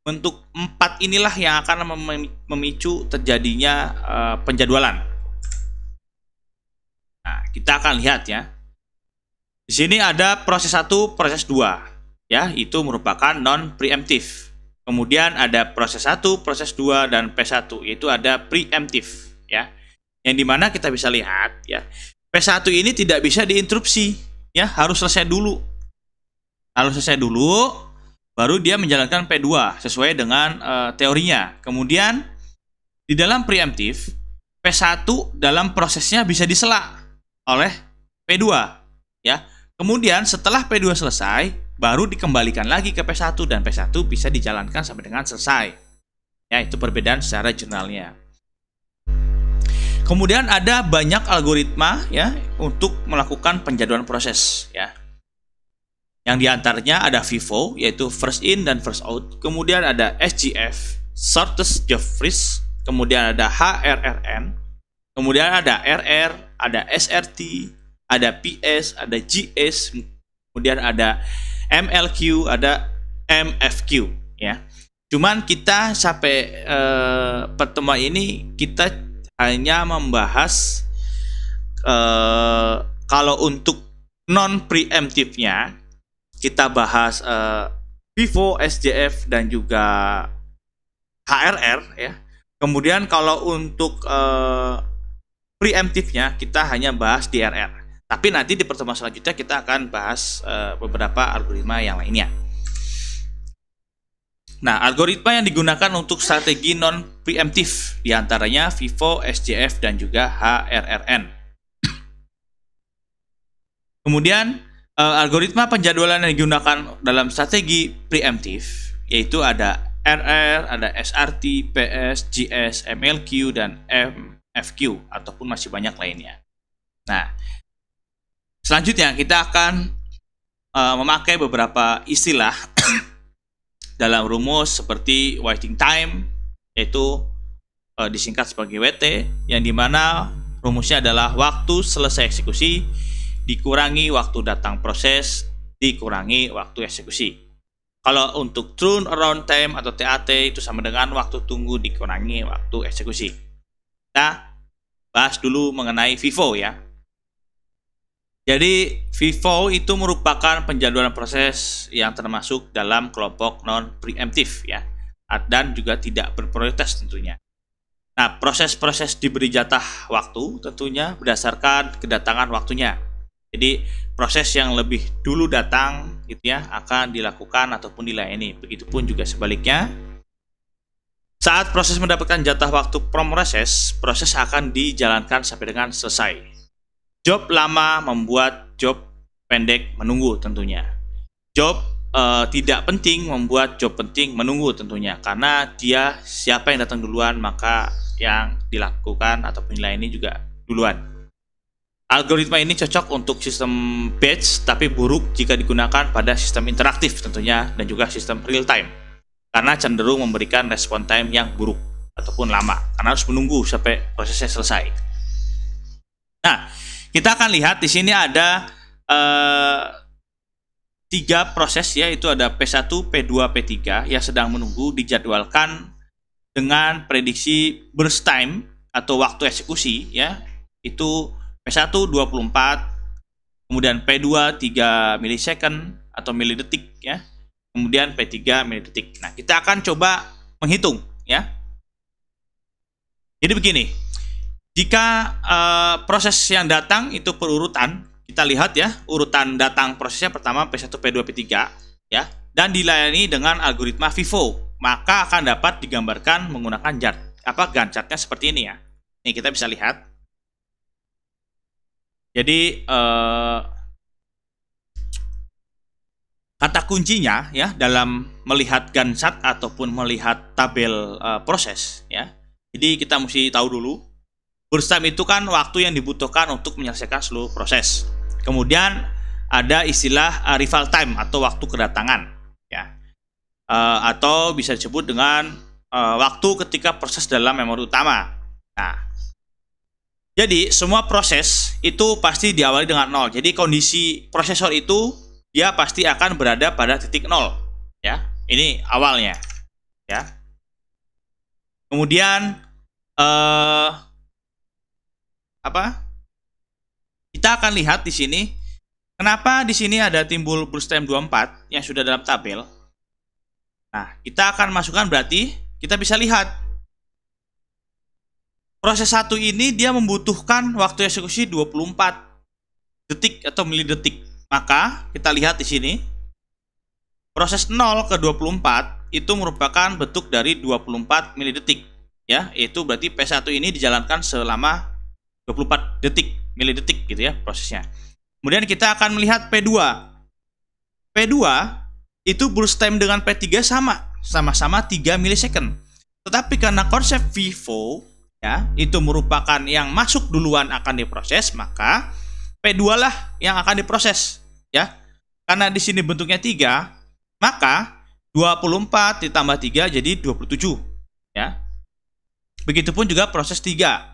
bentuk empat inilah yang akan mem- memicu terjadinya eh, penjadwalan. Nah, kita akan lihat ya. Di sini ada proses 1, proses 2. Ya, itu merupakan non preemptive. Kemudian ada proses 1, proses 2 dan P1 yaitu ada preemptive ya. Yang di mana kita bisa lihat ya. P1 ini tidak bisa diinterupsi ya, harus selesai dulu. Harus selesai dulu baru dia menjalankan P2 sesuai dengan eh, teorinya. Kemudian di dalam preemptive P1 dalam prosesnya bisa disela oleh P2 ya. Kemudian setelah P2 selesai baru dikembalikan lagi ke P1 dan P1 bisa dijalankan sampai dengan selesai. Ya, itu perbedaan secara jurnalnya. Kemudian ada banyak algoritma ya untuk melakukan penjadwalan proses ya. Yang di antaranya ada FIFO yaitu first in dan first out. Kemudian ada SGF shortest job freeze. Kemudian ada HRRN. Kemudian ada RR, ada SRT, ada PS, ada GS. Kemudian ada MLQ, ada MFQ ya. Cuman kita sampai eh, pertemuan ini kita hanya membahas eh, kalau untuk non preemptifnya kita bahas eh, Vivo, SJF dan juga HRR ya. Kemudian kalau untuk eh, preemptifnya kita hanya bahas DRR. Tapi nanti di pertemuan selanjutnya kita akan bahas eh, beberapa algoritma yang lainnya. Nah, algoritma yang digunakan untuk strategi non preemptif di antaranya Vivo, SJF dan juga HRRN. Kemudian eh, algoritma penjadwalan yang digunakan dalam strategi preemptif yaitu ada RR, ada SRT, PS, GS, MLQ dan MFQ ataupun masih banyak lainnya. Nah, selanjutnya kita akan eh, memakai beberapa istilah [clears throat] dalam rumus seperti waiting time yaitu eh, disingkat sebagai WT yang di mana rumusnya adalah waktu selesai eksekusi dikurangi waktu datang proses dikurangi waktu eksekusi. Kalau untuk turn around time atau TAT itu sama dengan waktu tunggu dikurangi waktu eksekusi. Kita bahas dulu mengenai FIFO ya. Jadi FIFO itu merupakan penjadwalan proses yang termasuk dalam kelompok non preemptif ya dan juga tidak berprioritas tentunya. Nah, proses-proses diberi jatah waktu tentunya berdasarkan kedatangan waktunya. Jadi proses yang lebih dulu datang gitu ya akan dilakukan ataupun dilayani. Begitupun juga sebaliknya. Saat proses mendapatkan jatah waktu proses, proses akan dijalankan sampai dengan selesai. Job lama membuat job pendek menunggu tentunya. Job eh, tidak penting membuat job penting menunggu tentunya karena dia siapa yang datang duluan maka yang dilakukan ataupun dilayani juga duluan. Algoritma ini cocok untuk sistem batch tapi buruk jika digunakan pada sistem interaktif tentunya dan juga sistem real time. Karena cenderung memberikan respon time yang buruk ataupun lama karena harus menunggu sampai prosesnya selesai. Nah, kita akan lihat di sini ada eh, tiga proses ya itu ada P1, P2, P3 yang sedang menunggu dijadwalkan dengan prediksi burst time atau waktu eksekusi ya. Itu P1 24 kemudian P2 3 milisecond atau milidetik ya. Kemudian P3 milidetik. Nah kita akan coba menghitung ya. Jadi begini jika eh, proses yang datang itu perurutan kita lihat ya urutan datang prosesnya pertama P1 P2 P3 ya dan dilayani dengan algoritma FIFO maka akan dapat digambarkan menggunakan jar apa Gantt chartnya seperti ini ya Nih kita bisa lihat. Jadi eh, kata kuncinya ya dalam melihat Gantt chart ataupun melihat tabel eh, proses ya. Jadi kita mesti tahu dulu burst time itu kan waktu yang dibutuhkan untuk menyelesaikan seluruh proses. Kemudian ada istilah eh, rival time atau waktu kedatangan ya. Eh, atau bisa disebut dengan eh, waktu ketika proses dalam memori utama. Nah, jadi semua proses itu pasti diawali dengan nol. Jadi kondisi prosesor itu dia pasti akan berada pada titik nol. Ya, ini awalnya. Ya. Kemudian eh, apa? Kita akan lihat di sini. Kenapa di sini ada timbul time 24 yang sudah dalam tabel? Nah, kita akan masukkan berarti kita bisa lihat proses satu ini dia membutuhkan waktu eksekusi 24 detik atau milidetik. Maka kita lihat di sini proses 0 ke 24 itu merupakan bentuk dari 24 milidetik ya, yaitu berarti P1 ini dijalankan selama 24 detik milidetik gitu ya prosesnya. Kemudian kita akan melihat P2. P2 itu burst time dengan P3 sama, sama-sama 3 milisecond. Tetapi karena konsep FIFO ya itu merupakan yang masuk duluan akan diproses maka P2 lah yang akan diproses ya karena di sini bentuknya 3 maka 24 ditambah 3 jadi 27 ya begitupun juga proses 3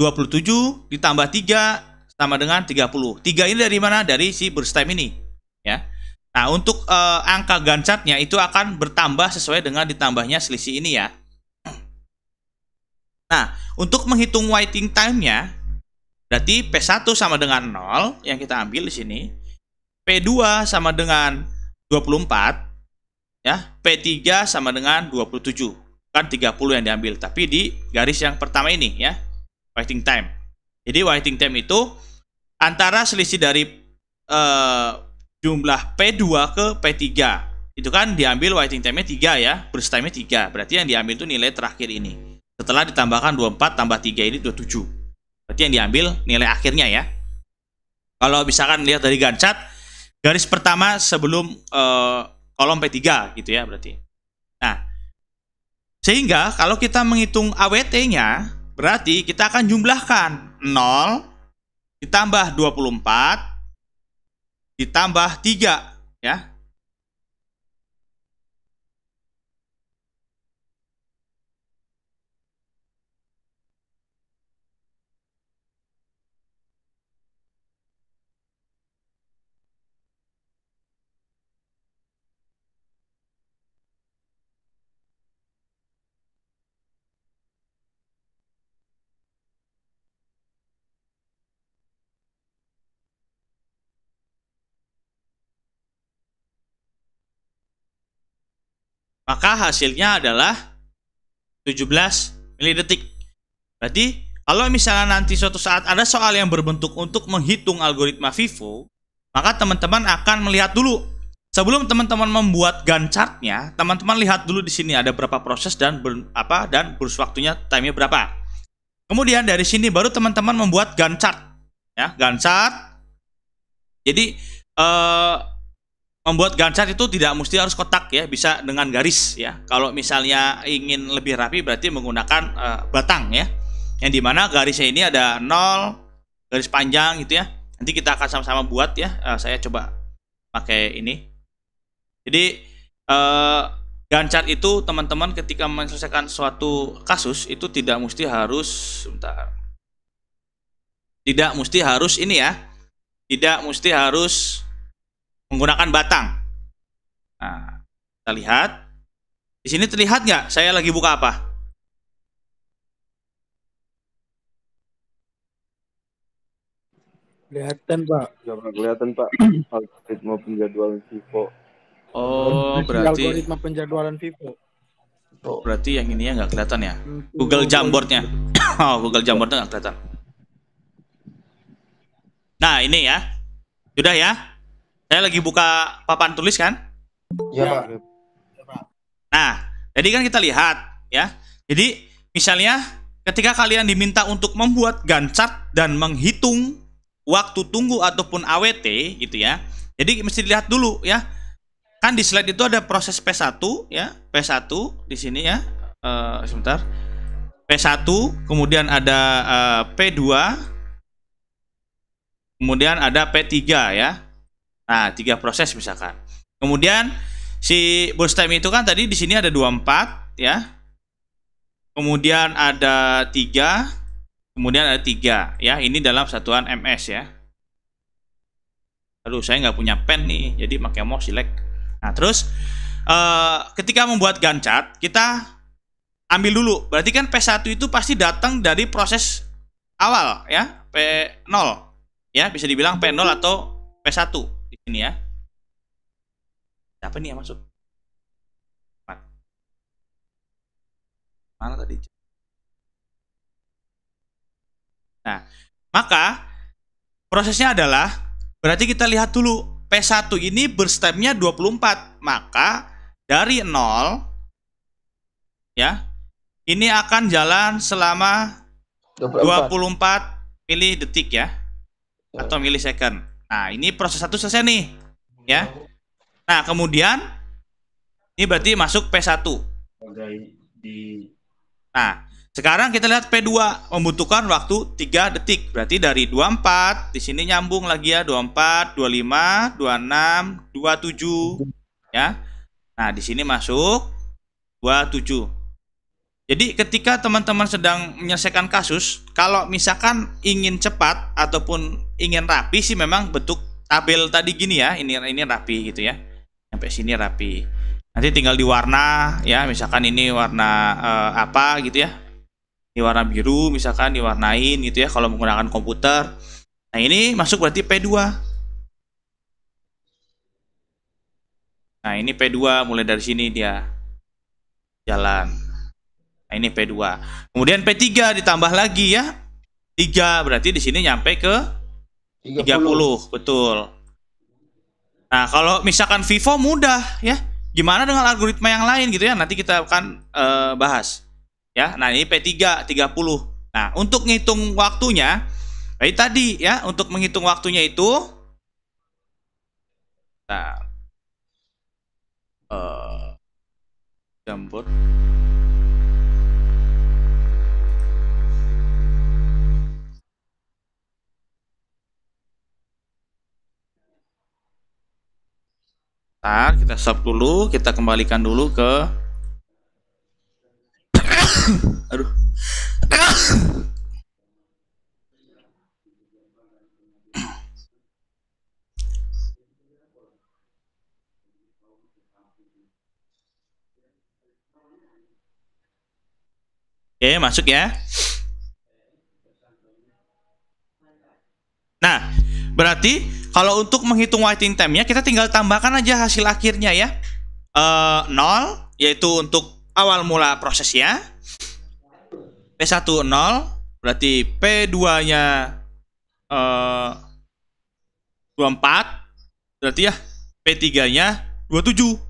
27 ditambah 3 sama dengan 30 3 ini dari mana dari si burst time ini ya nah untuk eh, angka gancatnya itu akan bertambah sesuai dengan ditambahnya selisih ini ya Nah, untuk menghitung waiting time-nya, berarti P1 sama dengan 0 yang kita ambil di sini. P2 sama dengan 24, ya. P3 sama dengan 27. Kan 30 yang diambil, tapi di garis yang pertama ini ya, waiting time. Jadi waiting time itu antara selisih dari eh, jumlah P2 ke P3. Itu kan diambil waiting time-nya 3 ya, burst time-nya 3. Berarti yang diambil itu nilai terakhir ini. Setelah ditambahkan 24 tambah 3 ini 27. Berarti yang diambil nilai akhirnya ya. Kalau misalkan lihat dari Gantt chart, garis pertama sebelum eh, kolom P3 gitu ya berarti. Nah, sehingga kalau kita menghitung AWT-nya, berarti kita akan jumlahkan 0 ditambah 24 ditambah 3 ya. Maka hasilnya adalah 17 milidetik. Berarti kalau misalnya nanti suatu saat ada soal yang berbentuk untuk menghitung algoritma FIFO, maka teman-teman akan melihat dulu sebelum teman-teman membuat Gantt chart-nya, teman-teman lihat dulu di sini ada berapa proses dan ber, apa dan burst waktunya time-nya berapa. Kemudian dari sini baru teman-teman membuat Gantt chart. Ya, Gantt chart. Jadi eh membuat Gantt chart itu tidak mesti harus kotak ya, bisa dengan garis ya. Kalau misalnya ingin lebih rapi berarti menggunakan eh, batang ya. Yang di mana garisnya ini ada 0, garis panjang gitu ya. Nanti kita akan sama-sama buat ya. Eh, saya coba pakai ini. Jadi eh, Gantt chart itu teman-teman ketika menyelesaikan suatu kasus itu tidak mesti harus sebentar. Tidak mesti harus ini ya. Tidak mesti harus menggunakan batang. Nah, kita lihat. Di sini terlihat nggak? Saya lagi buka apa? Kelihatan Pak. Coba kelihatan Pak [clears throat] algoritma penjadwalan FIFO. Oh, berarti algoritma penjadwalan FIFO. berarti yang ini ya nggak kelihatan ya? Google Jamboardnya. [clears throat] oh, Google Jamboardnya nggak kelihatan. Nah, ini ya. Sudah ya. Saya lagi buka papan tulis kan? Ya, Nah, jadi kan kita lihat ya. Jadi misalnya ketika kalian diminta untuk membuat Gantt dan menghitung waktu tunggu ataupun AWT gitu ya. Jadi mesti dilihat dulu ya. Kan di slide itu ada proses P1 ya, P1 di sini ya. Eh, sebentar. P1, kemudian ada eh, P2, kemudian ada P3 ya. Nah, tiga proses misalkan. Kemudian si burst time itu kan tadi di sini ada 24 ya. Kemudian ada 3, kemudian ada 3 ya. Ini dalam satuan MS ya. Aduh, saya nggak punya pen nih, jadi pakai mouse jelek. Nah, terus eh, ketika membuat Gantt kita ambil dulu. Berarti kan P1 itu pasti datang dari proses awal ya, P0. Ya, bisa dibilang P0 atau P1 di sini ya. Siapa nih yang masuk? Mana? Mana tadi? Nah, maka prosesnya adalah berarti kita lihat dulu P1 ini berstepnya 24. Maka dari 0 ya. Ini akan jalan selama 24 mili detik ya atau milisecond. Nah, ini proses satu selesai nih, ya. Nah, kemudian ini berarti masuk P1. Nah, sekarang kita lihat P2 membutuhkan waktu 3 detik. Berarti dari 24 di sini nyambung lagi ya 24, 25, 26, 27 ya. Nah, di sini masuk 27. Jadi ketika teman-teman sedang menyelesaikan kasus, kalau misalkan ingin cepat ataupun ingin rapi sih memang bentuk tabel tadi gini ya, ini ini rapi gitu ya. Sampai sini rapi. Nanti tinggal diwarna ya, misalkan ini warna eh, apa gitu ya. Ini warna biru misalkan diwarnain gitu ya kalau menggunakan komputer. Nah, ini masuk berarti P2. Nah, ini P2 mulai dari sini dia jalan. Nah, ini P2. Kemudian P3 ditambah lagi ya. 3 berarti di sini nyampe ke 30, betul. Nah, kalau misalkan Vivo mudah ya. Gimana dengan algoritma yang lain gitu ya? Nanti kita akan eh, bahas. Ya. Nah, ini P3 30. Nah, untuk ngitung waktunya Baik tadi ya, untuk menghitung waktunya itu Nah, eh jambut Ntar kita stop dulu, kita kembalikan dulu ke [coughs] Aduh. [coughs] Oke, masuk ya. Nah, berarti kalau untuk menghitung waiting time-nya kita tinggal tambahkan aja hasil akhirnya ya. Eh 0 yaitu untuk awal mula prosesnya. P1 0 berarti P2-nya eh 24 berarti ya P3-nya 27.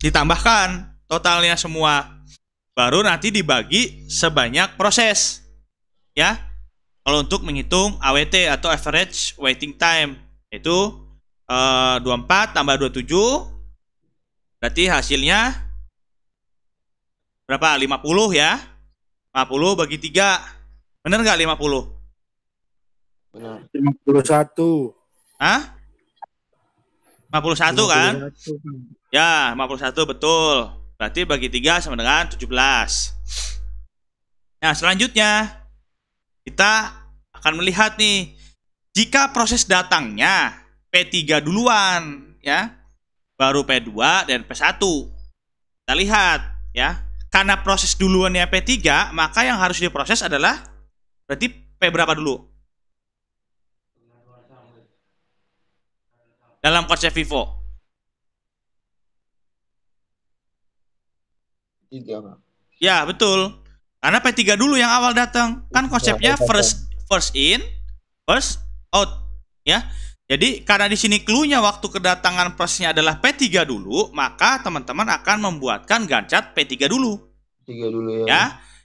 Ditambahkan totalnya semua. Baru nanti dibagi sebanyak proses. Ya. Kalau untuk menghitung AWT atau average waiting time itu eh, 24 tambah 27 berarti hasilnya berapa? 50 ya. 50 bagi 3. Bener nggak 50? Benar. 51. Hah? 51 kan? 51. Ya, 51 betul. Berarti bagi 3 sama dengan 17. Nah, selanjutnya kita akan melihat nih jika proses datangnya P3 duluan ya, baru P2 dan P1. Kita lihat ya. Karena proses duluannya P3, maka yang harus diproses adalah berarti P berapa dulu? Dalam konsep Vivo. Ya, betul. Karena P3 dulu yang awal datang. Kan konsepnya first first in, first out, ya. Jadi karena di sini clue-nya waktu kedatangan prosesnya adalah P3 dulu, maka teman-teman akan membuatkan Gantt chart P3 dulu, Tiga dulu ya. ya.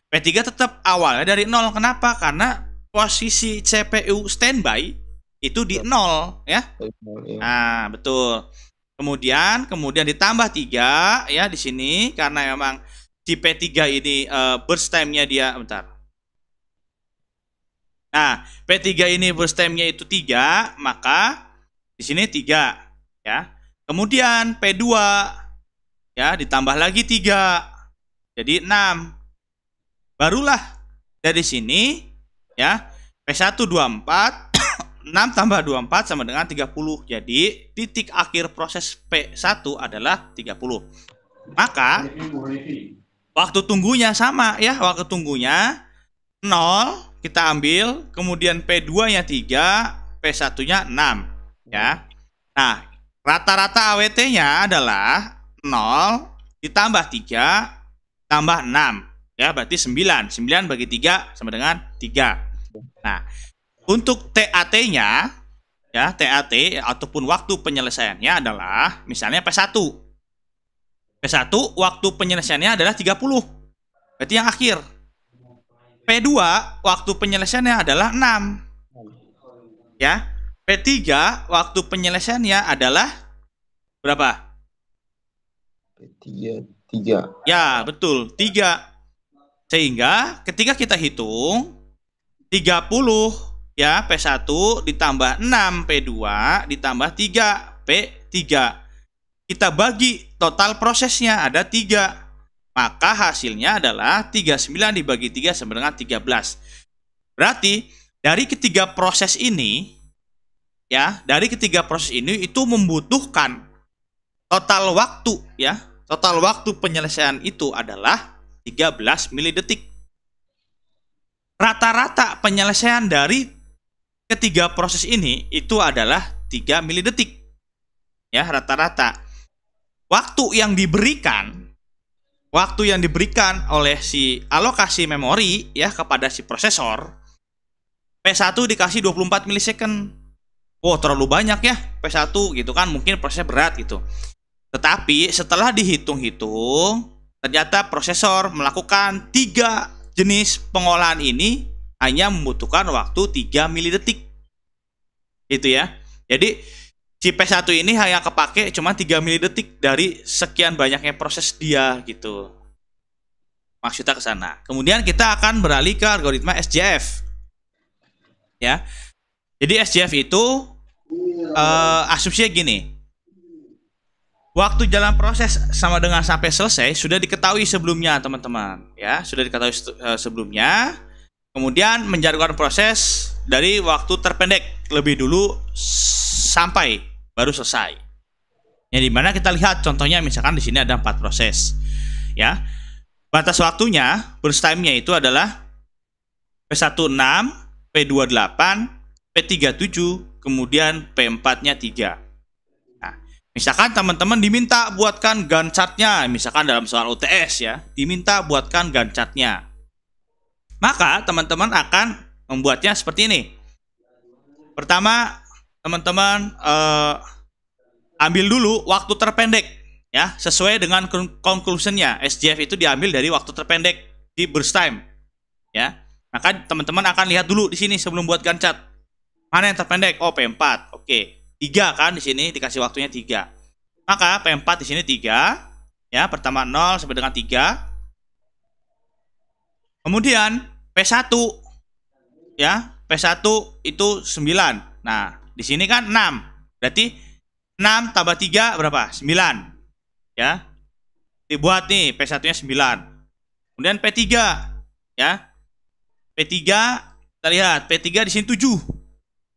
P3 tetap awalnya dari nol. Kenapa? Karena posisi CPU standby itu di nol ya. Iya. Nah, betul. Kemudian kemudian ditambah 3 ya di sini karena memang si P3 ini eh, burst time-nya dia bentar. Nah, P3 ini burst time-nya itu 3, maka di sini 3 ya. Kemudian P2 ya ditambah lagi 3. Jadi 6. Barulah dari sini ya P1 24 6 tambah 24 sama dengan 30. Jadi titik akhir proses P1 adalah 30. Maka waktu tunggunya sama ya, waktu tunggunya 0 kita ambil, kemudian P2-nya 3, P1-nya 6 ya. Nah, rata-rata AWT-nya adalah 0 ditambah 3 tambah 6 ya, berarti 9. 9 bagi 3 sama dengan 3. Nah, untuk TAT-nya ya, TAT ataupun waktu penyelesaiannya adalah misalnya P1. P1 waktu penyelesaiannya adalah 30. Berarti yang akhir. P2 waktu penyelesaiannya adalah 6. Ya. P3 waktu penyelesaiannya adalah berapa? Tiga, tiga. Ya, betul. 3. Sehingga ketika kita hitung 30 ya P1 ditambah 6 P2 ditambah 3 P3. Kita bagi total prosesnya ada 3. Maka hasilnya adalah 39 dibagi 3 sama dengan 13. Berarti dari ketiga proses ini ya, dari ketiga proses ini itu membutuhkan total waktu ya. Total waktu penyelesaian itu adalah 13 milidetik. Rata-rata penyelesaian dari ketiga proses ini itu adalah 3 milidetik. Ya, rata-rata. Waktu yang diberikan waktu yang diberikan oleh si alokasi memori ya kepada si prosesor P1 dikasih 24 milisecond. Wow, terlalu banyak ya P1 gitu kan, mungkin prosesnya berat gitu. Tetapi setelah dihitung-hitung, ternyata prosesor melakukan tiga jenis pengolahan ini hanya membutuhkan waktu 3 milidetik. Gitu ya. Jadi si P1 ini hanya kepake cuma 3 milidetik dari sekian banyaknya proses dia gitu. Maksudnya ke sana. Kemudian kita akan beralih ke algoritma SJF. Ya. Jadi SJF itu eh, asumsinya gini. Waktu jalan proses sama dengan sampai selesai sudah diketahui sebelumnya, teman-teman. Ya, sudah diketahui eh, sebelumnya. Kemudian menjalankan proses dari waktu terpendek lebih dulu sampai baru selesai. Yang di mana kita lihat contohnya misalkan di sini ada empat proses, ya. Batas waktunya burst time-nya itu adalah P16, P28, P37, kemudian P4-nya 3. Nah, misalkan teman-teman diminta buatkan Gantt chart-nya, misalkan dalam soal UTS ya, diminta buatkan Gantt chart-nya. Maka teman-teman akan membuatnya seperti ini. Pertama, teman-teman eh, ambil dulu waktu terpendek ya sesuai dengan con- conclusionnya. SJF itu diambil dari waktu terpendek di burst time ya. Maka teman-teman akan lihat dulu di sini sebelum buat Gantt chart mana yang terpendek? Oh P4 oke. Tiga kan di sini dikasih waktunya tiga. Maka P4 di sini tiga ya pertama 0 sampai dengan 3 kemudian P1 ya P1 itu 9 nah di sini kan 6. Berarti 6 tambah 3 berapa? 9. Ya. Dibuat nih P1-nya 9. Kemudian P3 ya. P3 kita lihat P3 di sini 7.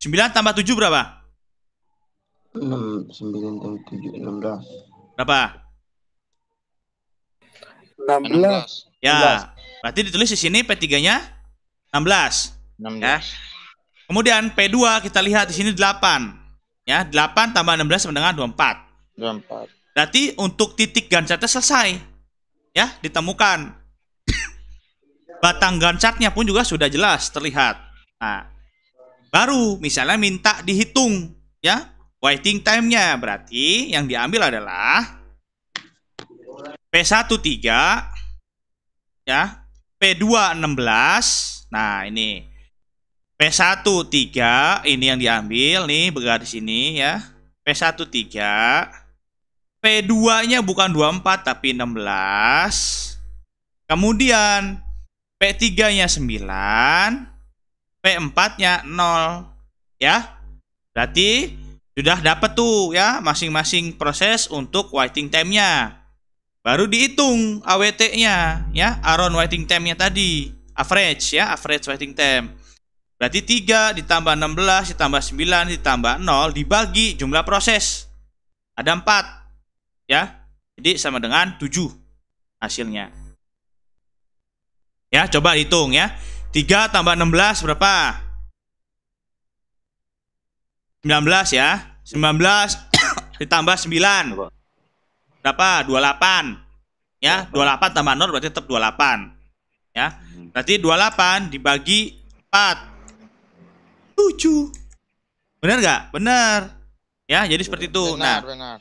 9 tambah 7 berapa? Enam, sembilan, tambah tujuh, enam belas. Berapa? 16. Ya. Berarti ditulis di sini P3-nya 16. Ya. Kemudian P2 kita lihat di sini 8. Ya, 8 tambah 16 sama dengan 24. Dua empat. Berarti untuk titik Gantt chart-nya selesai. Ya, ditemukan. [coughs] Batang Gantt chart-nya pun juga sudah jelas terlihat. Nah, baru misalnya minta dihitung ya waiting time-nya. Berarti yang diambil adalah P13 ya, P2 16. Nah, ini P1 3 ini yang diambil nih bergaris ini ya. P1 3. P2-nya bukan 24 tapi 16. Kemudian P3-nya 9. P4-nya 0 ya. Berarti sudah dapat tuh ya masing-masing proses untuk waiting time-nya. Baru dihitung AWT-nya ya, around waiting time-nya tadi. Average ya, average waiting time. Berarti 3 ditambah 16 ditambah 9 ditambah 0 dibagi jumlah proses. Ada 4. Ya. Jadi sama dengan 7 hasilnya. Ya, coba hitung ya. 3 tambah 16 berapa? 19 ya. 19 [coughs] ditambah 9. Berapa? 28. Ya, 28 tambah 0 berarti tetap 28. Ya. Berarti 28 dibagi 4. 7. Benar nggak? Benar. Ya, jadi seperti itu. Benar, Nah, benar.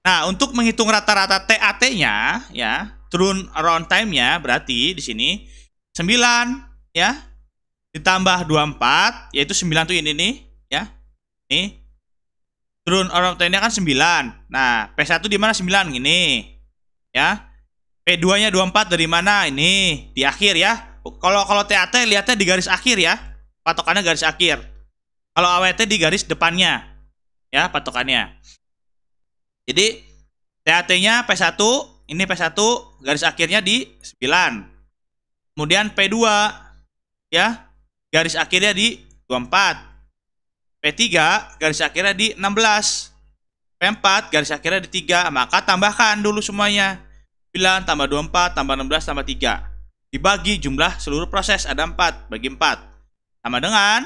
Nah, untuk menghitung rata-rata TAT-nya, ya, turun around time-nya berarti di sini 9 ya ditambah 24 yaitu 9 tuh ini nih, ya. Nih. Turun around time-nya kan 9. Nah, P1 di mana 9 ini. Ya. P2-nya 24 dari mana? Ini di akhir ya. Kalau kalau TAT lihatnya di garis akhir ya. Patokannya garis akhir. Kalau AWT di garis depannya. Ya, patokannya. Jadi TAT-nya P1, ini P1 garis akhirnya di 9. Kemudian P2 ya, garis akhirnya di 24. P3 garis akhirnya di 16. P4 garis akhirnya di 3. Maka tambahkan dulu semuanya. 9 tambah 24 tambah 16 tambah 3. Dibagi jumlah seluruh proses ada 4 bagi 4. Sama dengan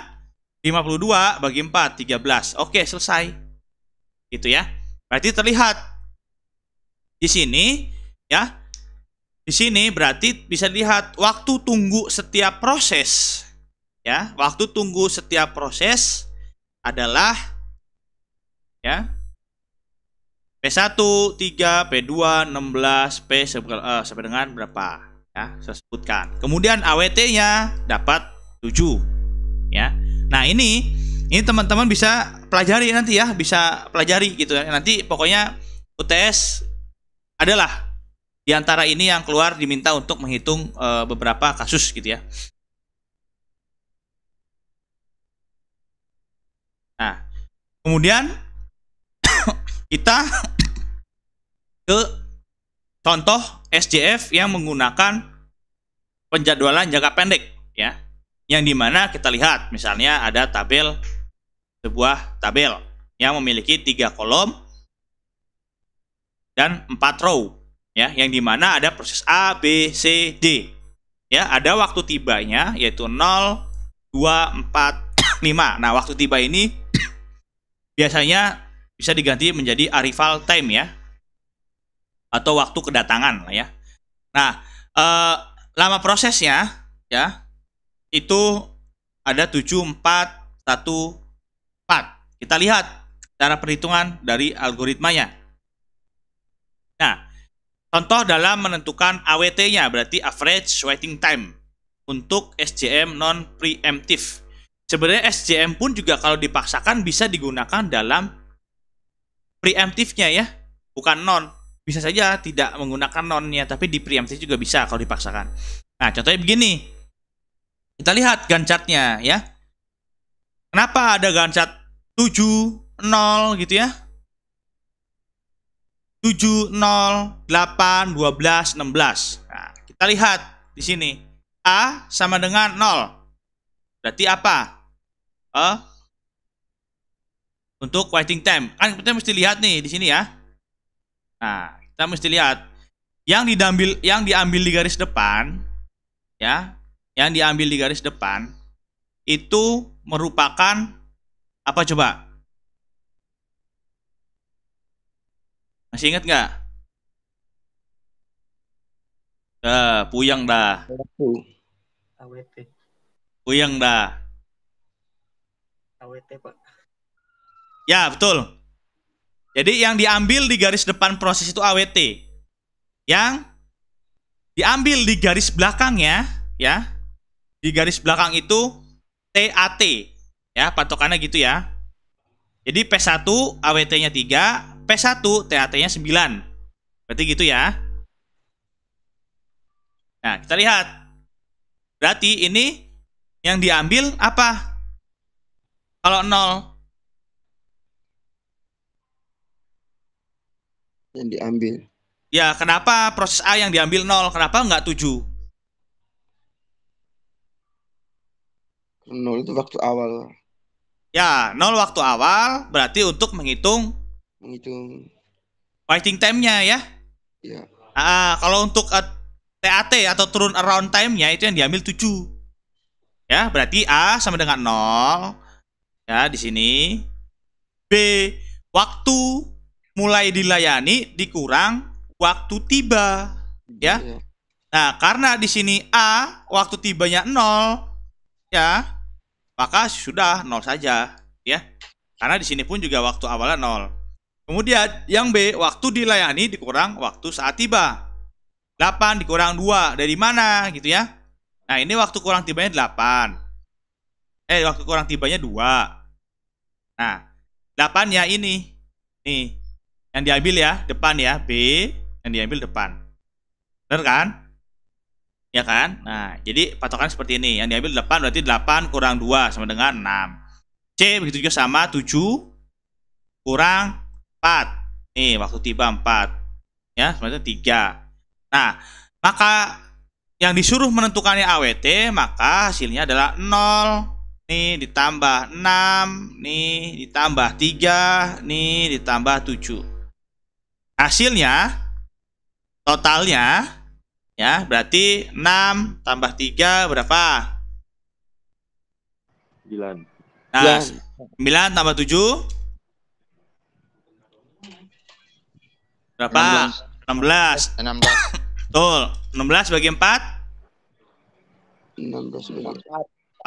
52 bagi 4 13. Oke, selesai. Gitu ya. Berarti terlihat di sini ya. Di sini berarti bisa dilihat waktu tunggu setiap proses ya. Waktu tunggu setiap proses adalah ya P1, 3, P2, 16, P eh, sampai dengan berapa ya saya sebutkan. Kemudian AWT-nya dapat 7 ya. Nah, ini ini teman-teman bisa pelajari nanti ya, bisa pelajari gitu ya. Nanti pokoknya UTS adalah di antara ini yang keluar diminta untuk menghitung eh, beberapa kasus gitu ya. Nah, kemudian [coughs] kita [coughs] ke contoh SJF yang menggunakan penjadwalan jangka pendek ya. Yang di mana kita lihat misalnya ada tabel sebuah tabel yang memiliki tiga kolom dan empat row ya. Yang di mana ada proses A B C D ya. Ada waktu tibanya yaitu 0 2 4 5 nah waktu tiba ini biasanya bisa diganti menjadi arrival time ya. Atau waktu kedatangan lah ya. Nah eh, lama prosesnya ya itu ada 7 4 1 4 kita lihat cara perhitungan dari algoritmanya Nah, contoh dalam menentukan AWT-nya berarti average waiting time untuk SJM non preemptive. Sebenarnya SJM pun juga kalau dipaksakan bisa digunakan dalam preemptive-nya ya, bukan non. Bisa saja tidak menggunakan non-nya, tapi di preemptive juga bisa kalau dipaksakan. Nah, contohnya begini. Kita lihat Gantt chart-nya ya. Kenapa ada Gantt chart 7 0 gitu ya? 7, 0, 8, 12, 16. Nah, kita lihat di sini. A sama dengan 0. Berarti apa? Eh, untuk waiting time. Kan kita mesti lihat nih di sini ya. Nah, kita mesti lihat yang diambil yang diambil di garis depan ya, yang diambil di garis depan itu merupakan apa coba? Masih ingat nggak? Dah, puyeng dah. AWT. Puyeng dah. AWT, Pak. Ya, betul. Jadi yang diambil di garis depan proses itu AWT. Yang diambil di garis belakangnya, ya. Di garis belakang itu TAT ya, patokannya gitu ya. Jadi P1 AWT-nya 3, P1 TAT-nya 9. Berarti gitu ya. Nah, kita lihat. Berarti ini yang diambil apa? Kalau 0 yang diambil. Ya, kenapa proses A yang diambil 0? Kenapa nggak 7? Nol itu waktu awal Ya, 0 waktu awal berarti untuk menghitung menghitung. waiting time-nya ya. Ya, Ah, kalau untuk eh, TAT atau turun around time-nya itu yang diambil 7. Ya, berarti A sama dengan 0. Ya, di sini. B, waktu mulai dilayani dikurang waktu tiba. Ya. ya. Nah, karena di sini A waktu tibanya 0 ya, maka sudah 0 saja ya. Karena di sini pun juga waktu awalnya 0. Kemudian yang B, waktu dilayani dikurang waktu saat tiba. 8 dikurang 2 dari mana gitu ya. Nah, ini waktu kurang tibanya 8. Eh, waktu kurang tibanya 2. Nah, 8-nya ini. Nih, yang diambil ya, depan ya, B yang diambil depan. Benar kan? Ya kan? Nah, jadi patokan seperti ini. Yang diambil 8 berarti 8 kurang 2 sama dengan 6. C begitu juga sama 7 kurang 4. Nih, waktu tiba 4. Ya, sebenarnya 3. Nah, maka yang disuruh menentukannya AWT, maka hasilnya adalah 0. Nih ditambah 6, nih ditambah 3, nih ditambah 7. Hasilnya totalnya ya berarti 6 tambah 3 berapa? 9. Nah, Ya, 9 tambah 7 berapa? 16. 16 [coughs] Betul. 16 bagi 4 16 menit. 4.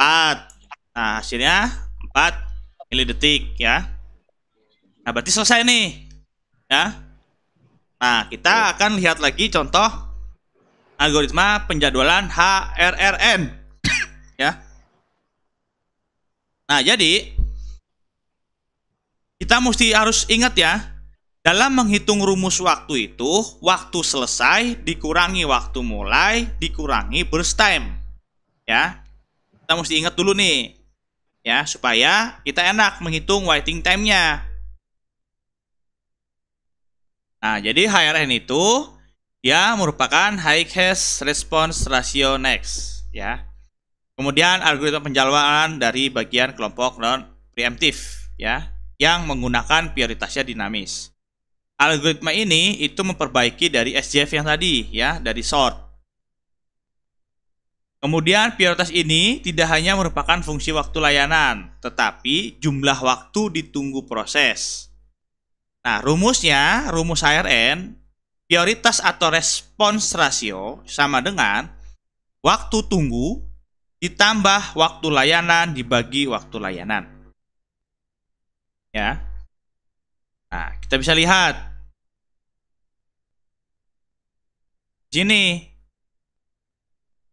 Nah, hasilnya 4 milidetik ya. Nah, berarti selesai nih. Ya. Nah, kita akan lihat lagi contoh algoritma penjadwalan HRRN. [coughs] ya. Nah, jadi kita mesti harus ingat ya, dalam menghitung rumus waktu itu, waktu selesai dikurangi waktu mulai dikurangi burst time. Ya. Kita mesti ingat dulu nih. Ya, supaya kita enak menghitung waiting time-nya. Nah, jadi HRN itu dia merupakan high hash response ratio next, ya. Kemudian algoritma penjadwalan dari bagian kelompok non preemptif, ya, yang menggunakan prioritasnya dinamis. Algoritma ini itu memperbaiki dari SJF yang tadi, ya, dari sort. Kemudian prioritas ini tidak hanya merupakan fungsi waktu layanan, tetapi jumlah waktu ditunggu proses. Nah, rumusnya, rumus HRN, prioritas atau respons rasio sama dengan waktu tunggu ditambah waktu layanan dibagi waktu layanan. Ya. Nah, kita bisa lihat. Sini.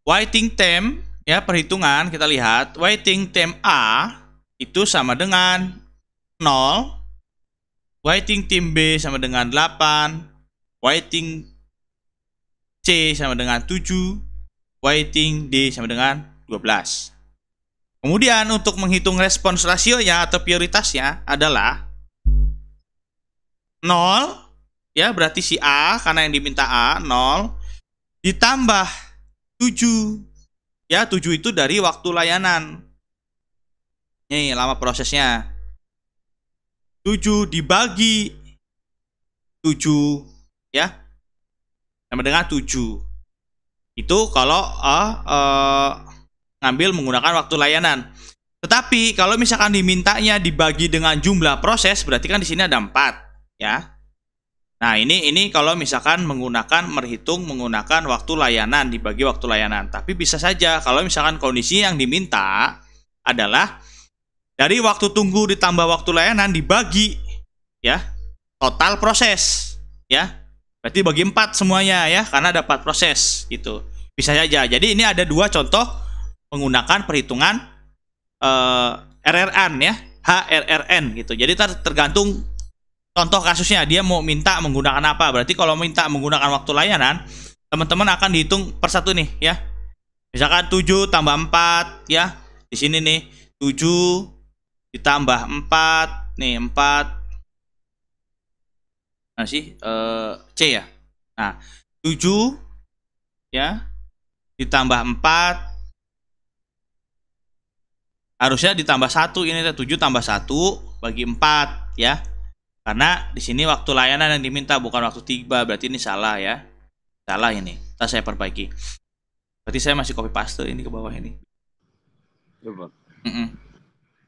Waiting time, ya perhitungan kita lihat. Waiting time A itu sama dengan 0 Waiting tim B sama dengan 8. Waiting C sama dengan 7. Waiting D sama dengan 12. Kemudian untuk menghitung respons rasionya atau prioritasnya adalah 0 ya berarti si A karena yang diminta A 0 ditambah 7 ya 7 itu dari waktu layanan. Nih lama prosesnya. 7 dibagi 7 ya. Sama dengan 7 itu kalau uh, uh, ngambil menggunakan waktu layanan. Tetapi kalau misalkan dimintanya dibagi dengan jumlah proses berarti kan di sini ada 4 ya. Nah ini ini kalau misalkan menggunakan merhitung menggunakan waktu layanan dibagi waktu layanan. Tapi bisa saja kalau misalkan kondisi yang diminta adalah dari waktu tunggu ditambah waktu layanan dibagi ya. Total proses ya berarti bagi empat semuanya ya karena ada empat proses gitu Bisa saja. Jadi ini ada dua contoh menggunakan perhitungan eh, RRN ya, HRRN gitu. Jadi ter- tergantung contoh kasusnya dia mau minta menggunakan apa. Berarti kalau minta menggunakan waktu layanan, teman-teman akan dihitung per satu nih ya. Misalkan 7 tambah 4 ya. Di sini nih 7 ditambah 4 nih 4 Nah sih eh, C ya. Nah, 7 ya ditambah 4 harusnya ditambah 1 ini 7 tambah 1 bagi 4 ya. Karena di sini waktu layanan yang diminta bukan waktu tiba, berarti ini salah ya. Salah ini. Ntar saya perbaiki. Berarti saya masih copy paste ini ke bawah ini. Coba. Mm-mm.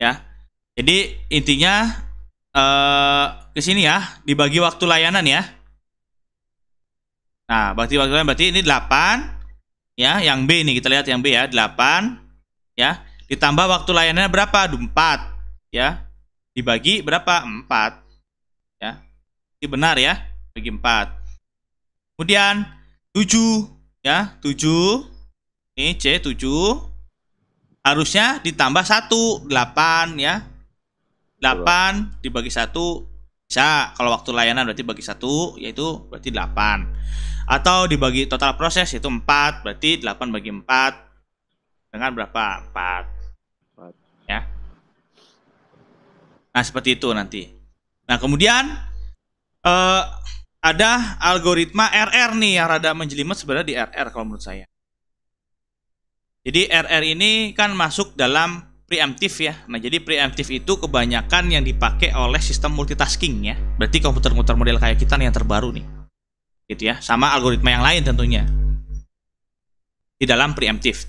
Ya. Jadi intinya eh ke sini ya, dibagi waktu layanan ya. Nah, bagi waktu layanan berarti ini 8 ya, yang B nih kita lihat yang B ya, 8 ya. Ditambah waktu layanannya berapa? 4 ya. Dibagi berapa? 4 ya. Ini benar ya, bagi 4. Kemudian 7 ya, 7 ini C 7 harusnya ditambah 1 8 ya 8 dibagi 1 bisa. Kalau waktu layanan berarti bagi 1 yaitu berarti 8 atau dibagi total proses itu 4 berarti 8 bagi 4 dengan berapa? 4 Empat. ya. Nah seperti itu nanti. Nah kemudian eh, ada algoritma RR nih yang rada menjelimet sebenarnya di RR kalau menurut saya. Jadi RR ini kan masuk dalam preemptif ya. Nah, jadi preemptif itu kebanyakan yang dipakai oleh sistem multitasking ya. Berarti komputer-komputer model kayak kita nih yang terbaru nih. Gitu ya. Sama algoritma yang lain tentunya. Di dalam preemptif.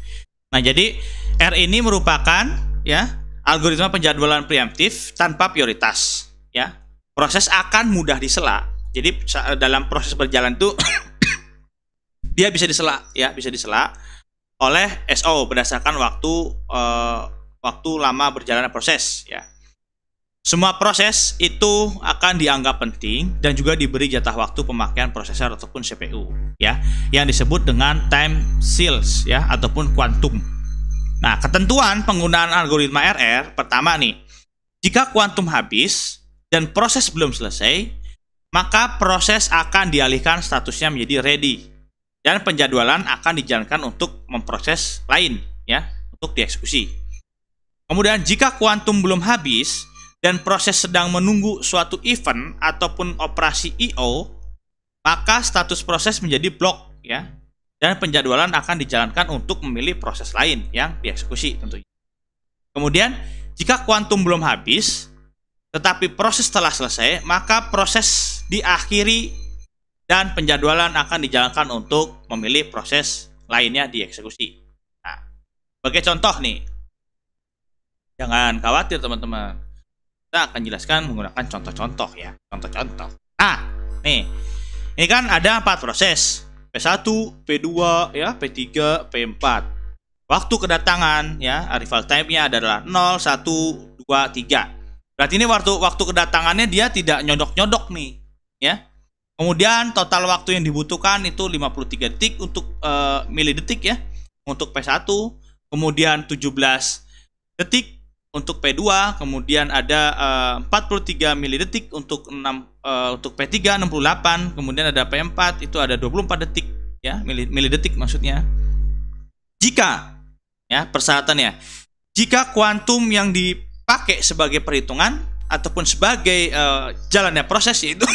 Nah, jadi R ini merupakan ya algoritma penjadwalan preemptif tanpa prioritas ya. Proses akan mudah disela. Jadi dalam proses berjalan itu [coughs] dia bisa disela ya, bisa disela oleh SO berdasarkan waktu eh, waktu lama berjalannya proses ya. Semua proses itu akan dianggap penting dan juga diberi jatah waktu pemakaian prosesor ataupun CPU ya yang disebut dengan time seals ya ataupun kuantum. Nah, ketentuan penggunaan algoritma RR pertama nih. Jika kuantum habis dan proses belum selesai, maka proses akan dialihkan statusnya menjadi ready dan penjadwalan akan dijalankan untuk memproses lain ya untuk dieksekusi. Kemudian jika kuantum belum habis dan proses sedang menunggu suatu event ataupun operasi IO, maka status proses menjadi block ya dan penjadwalan akan dijalankan untuk memilih proses lain yang dieksekusi tentunya. Kemudian jika kuantum belum habis tetapi proses telah selesai, maka proses diakhiri dan penjadwalan akan dijalankan untuk memilih proses lainnya dieksekusi. Nah, sebagai contoh nih, jangan khawatir teman-teman. Kita akan jelaskan menggunakan contoh-contoh ya, contoh-contoh. Nah, nih, ini kan ada empat proses. P1, P2, ya, P3, P4. Waktu kedatangan ya, arrival time-nya adalah 0, 1, 2, 3. Berarti ini waktu waktu kedatangannya dia tidak nyodok-nyodok nih, ya. Kemudian total waktu yang dibutuhkan itu 53 detik untuk eh, milidetik ya untuk P1, kemudian 17 detik untuk P2, kemudian ada eh, 43 milidetik untuk 6 eh, untuk P3 68, kemudian ada P4 itu ada 24 detik ya, mili- milidetik maksudnya. Jika ya persyaratannya, jika kuantum yang dipakai sebagai perhitungan ataupun sebagai eh, jalannya proses yaitu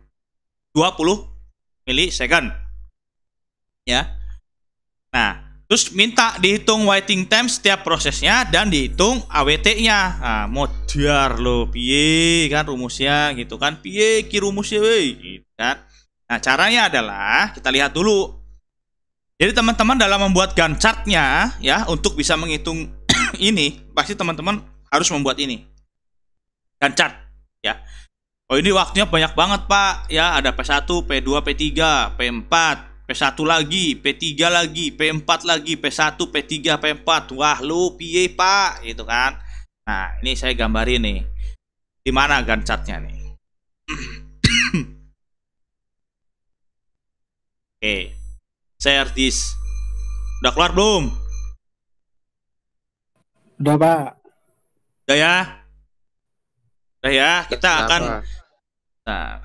[coughs] 20 milisecond. Ya. Nah, terus minta dihitung waiting time setiap prosesnya dan dihitung AWT-nya. Nah, modar lo piye kan rumusnya gitu kan. Piye ki rumusnya we gitu kan. Nah, caranya adalah kita lihat dulu. Jadi teman-teman dalam membuat Gantt chart-nya ya untuk bisa menghitung [coughs] ini, pasti teman-teman harus membuat ini. Gantt chart ya. Oh ini waktunya banyak banget pak ya ada P1, P2, P3, P4, P1 lagi, P3 lagi, P4 lagi, P1, P3, P4 wah lu piye pak gitu kan nah ini saya gambarin nih di mana Gantt chart-nya nih [clears throat] oke share this Udah keluar belum? Udah Pak. Udah ya? Udah ya, kita akan Kenapa? Nah.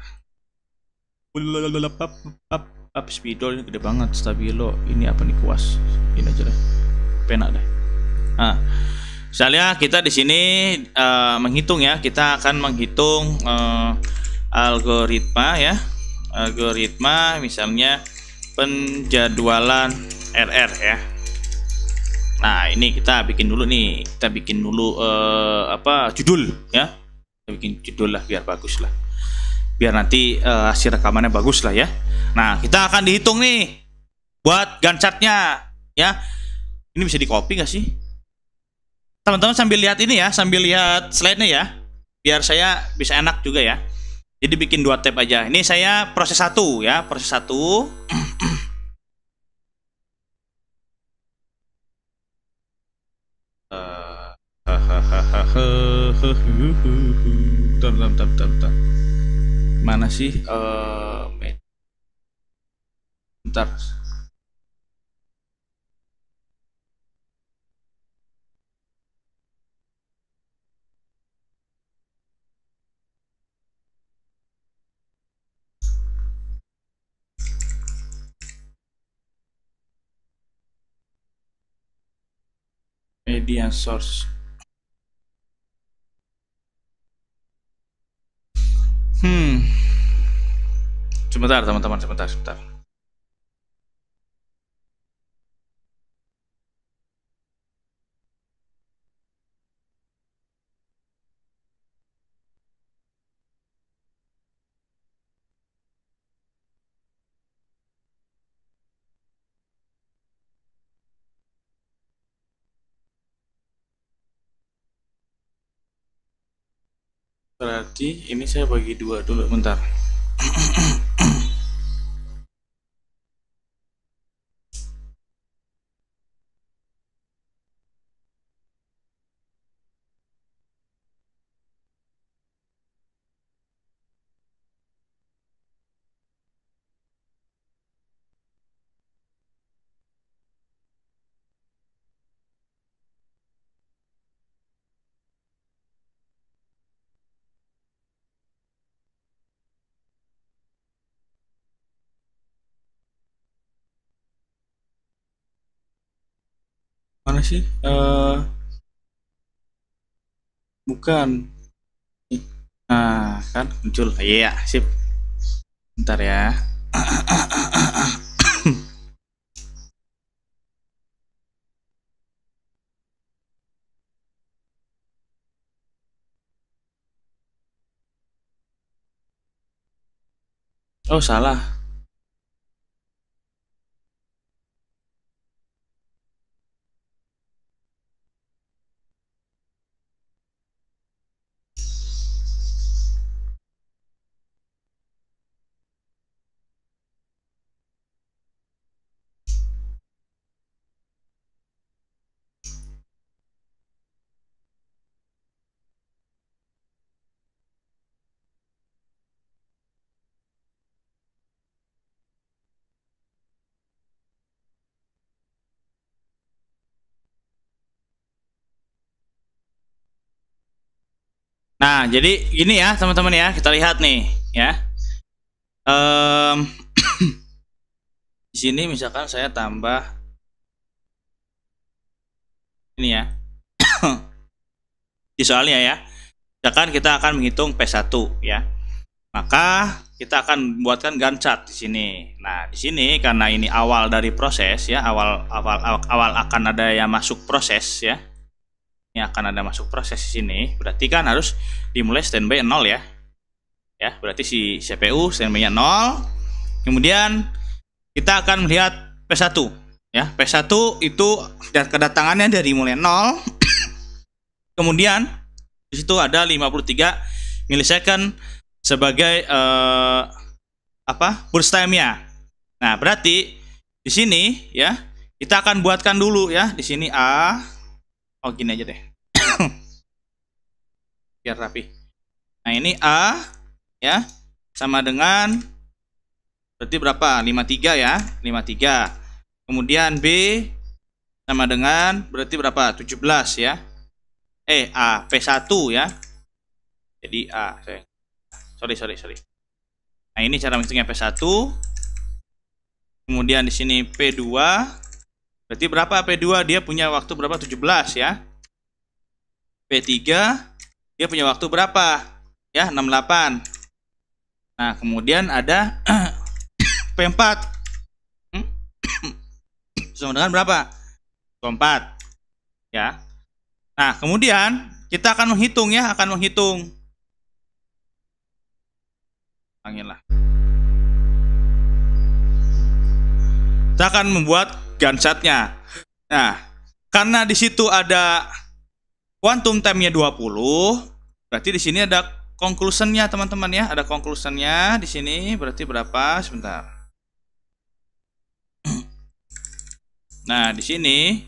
Up, spidol ini gede banget, stabilo. Ini apa nih kuas? Ini aja deh. Penak deh. Nah, misalnya kita di sini eh, menghitung ya, kita akan menghitung eh, algoritma ya, algoritma misalnya penjadwalan RR ya. Nah ini kita bikin dulu nih, kita bikin dulu eh, apa judul ya, kita bikin judul lah biar bagus lah biar nanti eh, hasil rekamannya bagus lah ya. Nah, kita akan dihitung nih buat gancatnya ya. Ini bisa di copy nggak sih? Teman-teman sambil lihat ini ya, sambil lihat slide-nya ya. Biar saya bisa enak juga ya. Jadi bikin dua tab aja. Ini saya proses satu ya, proses satu. [clears throat] Mana sih med- bentar media source Hmm. Sebentar, teman-teman, sebentar, sebentar. Berarti ini saya bagi dua dulu, bentar. Sih? Eh bukan. Nah, kan muncul. Iya, sip. Bentar ya. Oh, salah. Nah, jadi gini ya teman-teman ya, kita lihat nih ya. Em, [clears throat] di sini misalkan saya tambah ini ya. [clears throat] di soalnya ya. Misalkan kita akan menghitung P1 ya. Maka kita akan buatkan Gantt chart di sini. Nah, di sini karena ini awal dari proses ya, awal awal, awal akan ada yang masuk proses ya ini akan ada masuk proses di sini. Berarti kan harus dimulai standby 0 ya. Ya berarti si CPU standby-nya 0 kemudian kita akan melihat P1 ya P1 itu dan kedatangannya dari mulai 0 [coughs] kemudian di situ ada 53 milisecond sebagai eh, apa burst time-nya. Nah berarti di sini ya kita akan buatkan dulu ya. Di sini A Oh gini aja deh. [coughs] Biar rapi. Nah ini A ya sama dengan berarti berapa? 53 ya, 53. Kemudian B sama dengan berarti berapa? 17 ya. Eh, A, P1 ya. Jadi A. Saya- Sorry, sorry, sorry. Nah, ini cara menghitungnya P1. Kemudian di sini P2. Berarti berapa P2? Dia punya waktu berapa? 17 ya. P3 dia punya waktu berapa? Ya, 68. Nah, kemudian ada [coughs] P4. Hmm? [coughs] Sama dengan berapa? 24. Ya. Nah, kemudian kita akan menghitung ya, akan menghitung. Panggillah. Kita akan membuat gansatnya. Nah, karena di situ ada quantum time-nya 20, berarti di sini ada conclusion-nya teman-teman ya, ada conclusion-nya di sini berarti berapa? Sebentar. Nah, di sini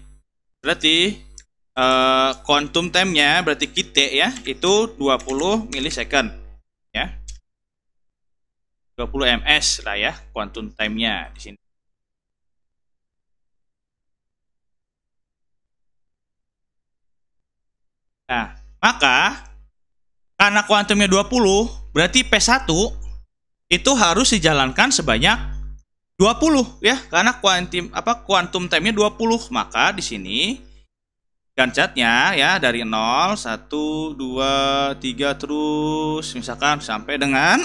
berarti eh, quantum time-nya berarti kita ya, itu 20 milisecond ya. 20 ms lah ya quantum time-nya di sini. Nah, maka karena kuantumnya 20, berarti P1 itu harus dijalankan sebanyak 20 ya, karena kuantum apa kuantum time-nya 20. Maka di sini gancatnya ya dari 0 1 2 3 terus misalkan sampai dengan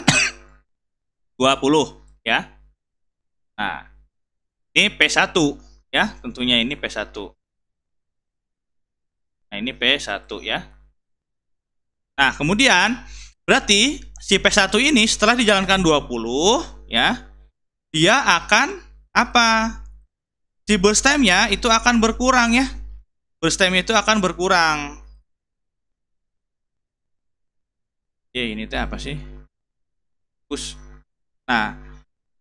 [coughs] 20 ya. Nah, ini P1 ya, tentunya ini P1. Nah, ini P1 ya. Nah, kemudian berarti si P1 ini setelah dijalankan 20 ya, dia akan apa? Si burst time-nya itu akan berkurang ya. Burst time itu akan berkurang. Ya, ini teh apa sih? Push. Nah,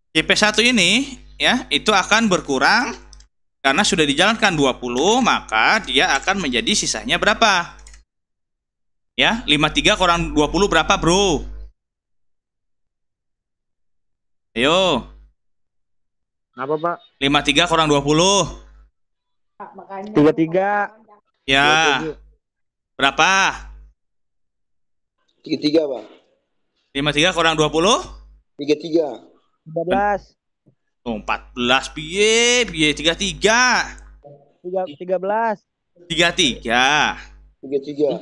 si P1 ini ya, itu akan berkurang karena sudah dijalankan 20, maka dia akan menjadi sisanya berapa? Ya, 53 kurang 20 berapa, Bro? Ayo. Apa, Pak? 53 kurang 20. Pak, 33. Ya. 27. Berapa? 33, Pak. 53 kurang 20? 33. 13. Oh, 14 piye? Piye 33? tiga tiga belas, 33. Tiga tiga. [laughs]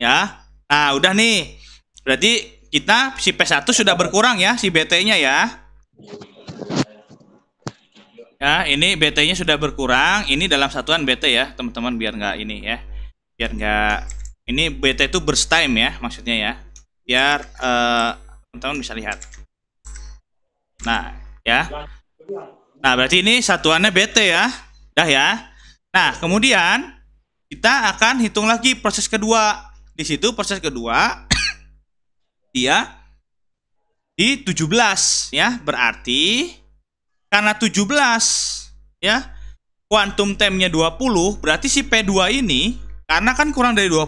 Ya. Nah, udah nih. Berarti kita si P1 sudah berkurang ya, si BT-nya ya. Ya, ini BT-nya sudah berkurang. Ini dalam satuan BT ya, teman-teman biar nggak ini ya. Biar nggak ini BT itu burst time ya, maksudnya ya. Biar eh, teman-teman bisa lihat. Nah, ya. Nah, berarti ini satuannya BT ya. Dah ya. Nah, kemudian kita akan hitung lagi proses kedua. Di situ proses kedua [coughs] dia di 17 ya. Berarti karena 17 ya quantum time-nya 20, berarti si P2 ini karena kan kurang dari 20,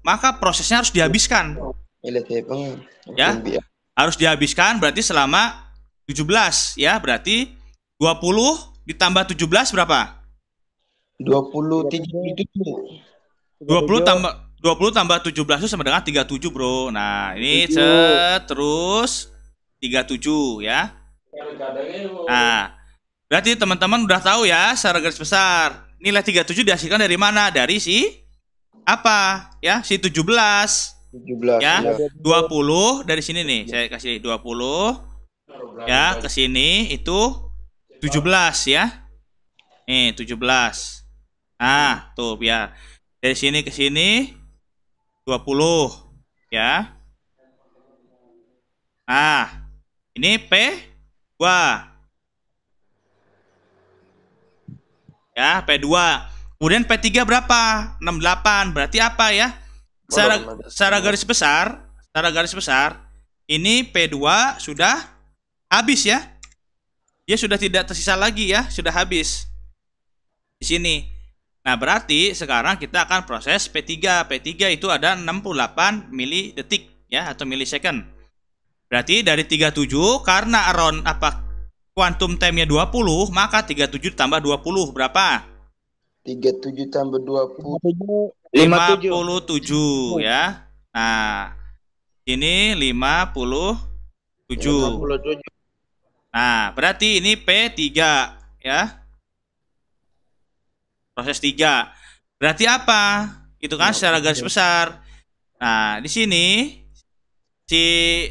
maka prosesnya harus dihabiskan. Bang. Ya. Harus dihabiskan berarti selama 17 ya, berarti 20 ditambah 17 berapa? Dua puluh tiga itu 20 tambah 20 tambah 17 itu sama dengan 37, Bro. Nah, ini set terus 37 ya. Nah, berarti teman-teman udah tahu ya secara garis besar. Nilai 37 dihasilkan dari mana? Dari si apa? Ya, si 17. tujuh belas. Ya. 20 dari sini nih. Saya kasih 20 ya ke sini itu 17 ya. Nih, 17. Nah, tuh biar dari sini ke sini 20 ya. Nah, ini P 2. Ya, P2. Kemudian P3 berapa? 68. Berarti apa ya? Secara, secara garis besar, secara garis besar, ini P2 sudah habis ya. Dia sudah tidak tersisa lagi ya, sudah habis. Di sini. Nah, berarti sekarang kita akan proses P3. P3 itu ada 68 mili detik ya atau milisecond. Berarti dari 37 karena around apa kuantum time-nya 20, maka 37 tambah 20 berapa? 37 tambah 20. tujuh 57 ya. Nah, ini 57. 57. Nah, berarti ini P3 ya. Proses 3. Berarti apa? Itu kan secara garis besar. Nah, di sini si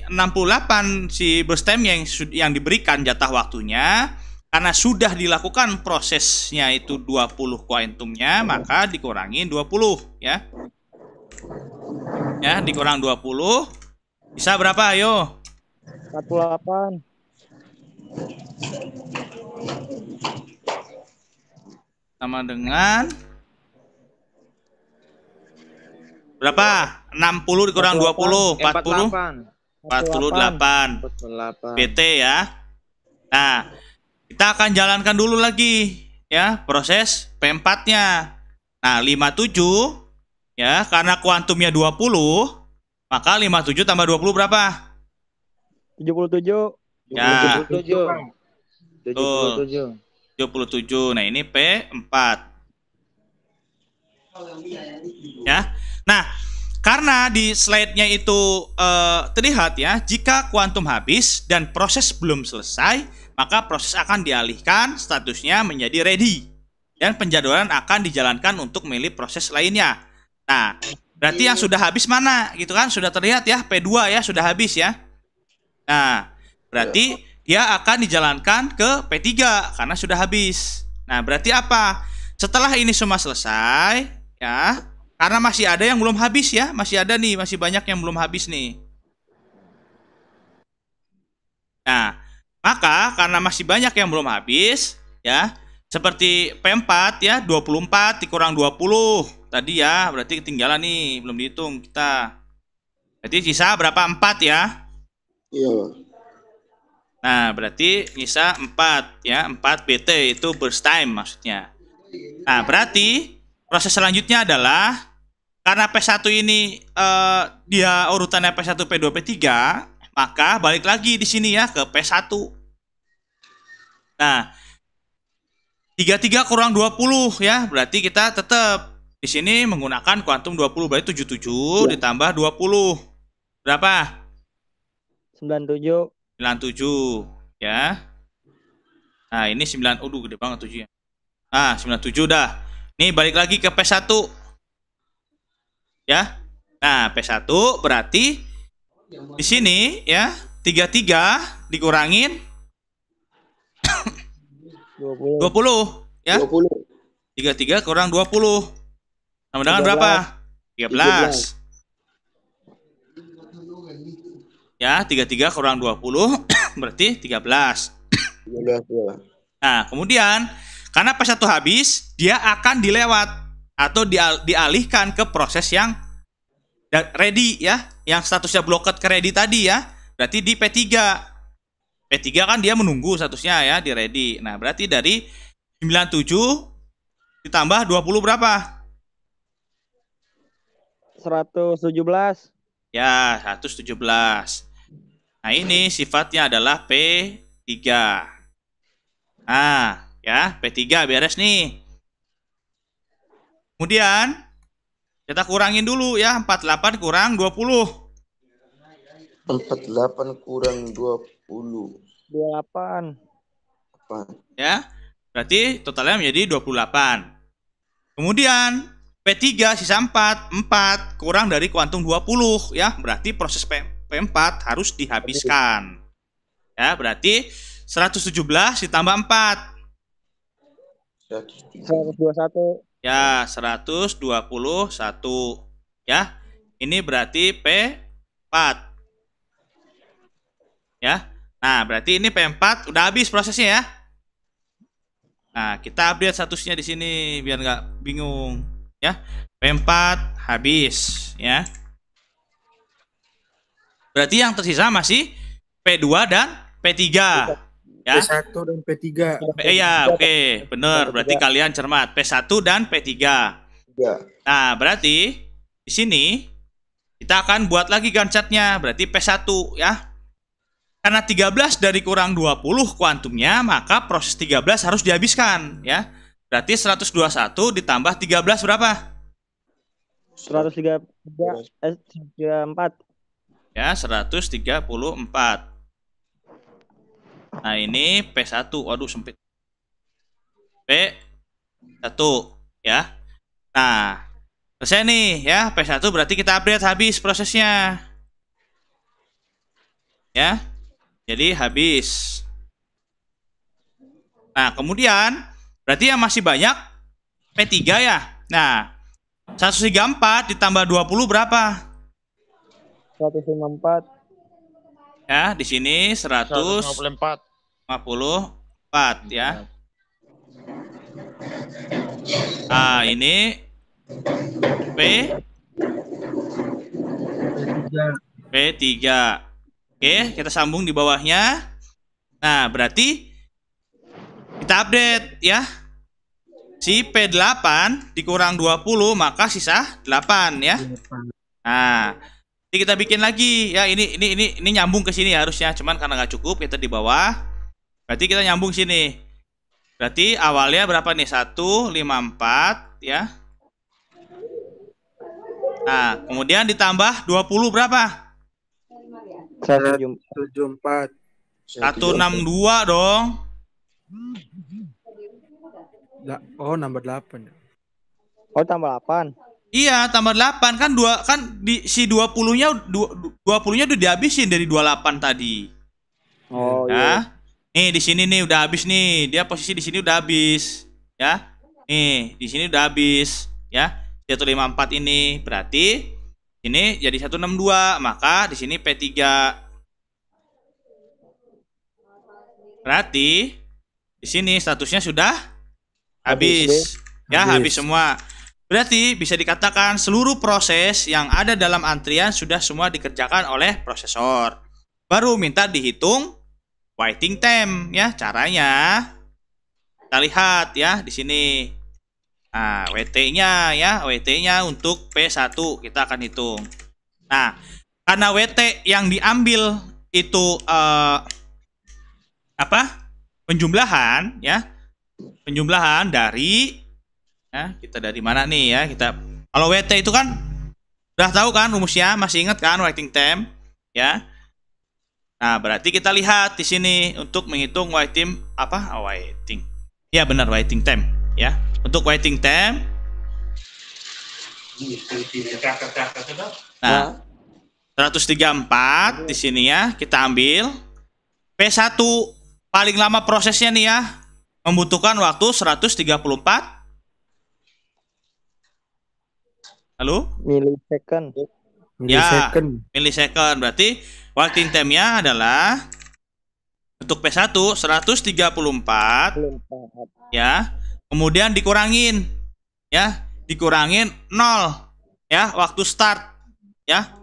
68 si burst time yang yang diberikan jatah waktunya karena sudah dilakukan prosesnya itu 20 kuantumnya maka dikurangin 20 ya. Ya, dikurang 20 bisa berapa ayo? 48 sama dengan berapa? 60 dikurang 20, 40, 48 48. PT ya. Nah, kita akan jalankan dulu lagi ya proses P4-nya. Nah, 57 ya karena kuantumnya 20, maka 57 tambah 20 berapa? 77 Ya. 77. Betul. 77. 27. Nah, ini P4. Ya. Nah, karena di slide-nya itu eh, terlihat ya, jika kuantum habis dan proses belum selesai, maka proses akan dialihkan statusnya menjadi ready dan penjadwalan akan dijalankan untuk milih proses lainnya. Nah, berarti yang sudah habis mana? Gitu kan sudah terlihat ya, P2 ya sudah habis ya. Nah, berarti dia akan dijalankan ke P3 karena sudah habis. Nah, berarti apa? Setelah ini semua selesai, ya, karena masih ada yang belum habis ya, masih ada nih, masih banyak yang belum habis nih. Nah, maka karena masih banyak yang belum habis, ya, seperti P4 ya, 24 dikurang 20 tadi ya, berarti ketinggalan nih, belum dihitung kita. Berarti sisa berapa? 4 ya. Iya. Nah, berarti nyisa 4 ya, 4 BT itu burst time maksudnya. Nah, berarti proses selanjutnya adalah karena P1 ini eh, dia urutannya P1, P2, P3, maka balik lagi di sini ya ke P1. Nah, 33 kurang 20 ya, berarti kita tetap di sini menggunakan kuantum 20 berarti 77 ditambah 20. Berapa? 97 97 ya. Nah, ini 9 Aduh, gede banget 7 ya. Nah, 97 dah. Nih balik lagi ke P1. Ya. Nah, P1 berarti di sini ya 33 dikurangin 20 20 ya. 20. 33 kurang 20. Sama dengan berapa? 13. Ya, 33 kurang 20 [clears throat] berarti 13. 13 ya. Nah, kemudian karena P1 habis, dia akan dilewat atau dial- dialihkan ke proses yang ready ya, yang statusnya blocked ke ready tadi ya. Berarti di P3. P3 kan dia menunggu statusnya ya di ready. Nah, berarti dari 97 ditambah 20 berapa? 117 Ya, 117. Nah, ini sifatnya adalah P3. Nah, ya, P3 beres nih. Kemudian kita kurangin dulu ya, 48 kurang 20. 48 kurang 20. 28 Apa? Ya. Berarti totalnya menjadi 28. Kemudian P3 sisa 4, 4 kurang dari kuantum 20 ya. Berarti proses P, P4 harus dihabiskan. Ya, berarti 117 ditambah 4 103. 121 Ya, 121 ya. Ini berarti P4. Ya. Nah, berarti ini P4 udah habis prosesnya ya. Nah, kita update statusnya di sini biar nggak bingung ya. P4 habis ya. Berarti yang tersisa masih P2 dan P3 ya. P1 dan P3. P, iya, oke, bener. Berarti kalian cermat. P1 dan P3. Ya. Nah, berarti di sini kita akan buat lagi Gantt chartnya. Berarti P1 ya. karena 13 dari kurang 20 kuantumnya, maka proses 13 harus dihabiskan ya. Berarti 121 ditambah 13 berapa? 103 eh 34. Ya, 134. Nah, ini P1. Waduh, sempit. P1 ya. Nah, selesai nih ya. P1 berarti kita update habis prosesnya. Ya. Jadi habis. Nah, kemudian berarti yang masih banyak P3 ya. Nah, 134 ditambah 20 berapa? 154. Ya, di sini 154 154. ya. Ah, ini P P3. Oke, kita sambung di bawahnya. Nah, berarti kita update ya. Si P8 dikurang 20 maka sisa 8 ya. Nah, ini kita bikin lagi ya. Ini ini ini ini nyambung ke sini harusnya, cuman karena nggak cukup kita di bawah. Berarti kita nyambung sini. Berarti awalnya berapa nih? 1 5 4 ya. Nah, kemudian ditambah 20 berapa? 174. 162 dong. Oh nambah 8 Oh tambah 8. Iya, tambah 8 kan dua kan di si 20-nya 20-nya udah dihabisin dari 28 tadi. Oh ya. iya. Nih di sini nih udah habis nih. Dia posisi di sini udah habis. Ya. Nih, di sini udah habis, ya. 154 ini berarti ini jadi 162, maka di sini P3. Berarti di sini statusnya sudah habis. Ya, habis semua. Berarti bisa dikatakan seluruh proses yang ada dalam antrian sudah semua dikerjakan oleh prosesor. Baru minta dihitung waiting time ya. Caranya kita lihat ya di sini. Nah, WT-nya ya, WT-nya untuk P1 kita akan hitung. Nah, karena WT yang diambil itu eh, apa? Penjumlahan ya. Penjumlahan dari ya, kita dari mana nih ya? Kita kalau WT itu kan udah tahu kan rumusnya, masih ingat kan waiting time ya. Nah, berarti kita lihat di sini untuk menghitung waiting apa? Oh, waiting. Ya benar waiting time ya. Untuk waiting time Nah, 134 di sini ya, kita ambil P1 paling lama prosesnya nih ya membutuhkan waktu 134 Halo? Millisecond. Ya. Millisecond. Millisecond. Berarti waiting time-nya adalah untuk P1 134 Belum empat. ya. Kemudian dikurangin ya, dikurangin 0 ya waktu start ya.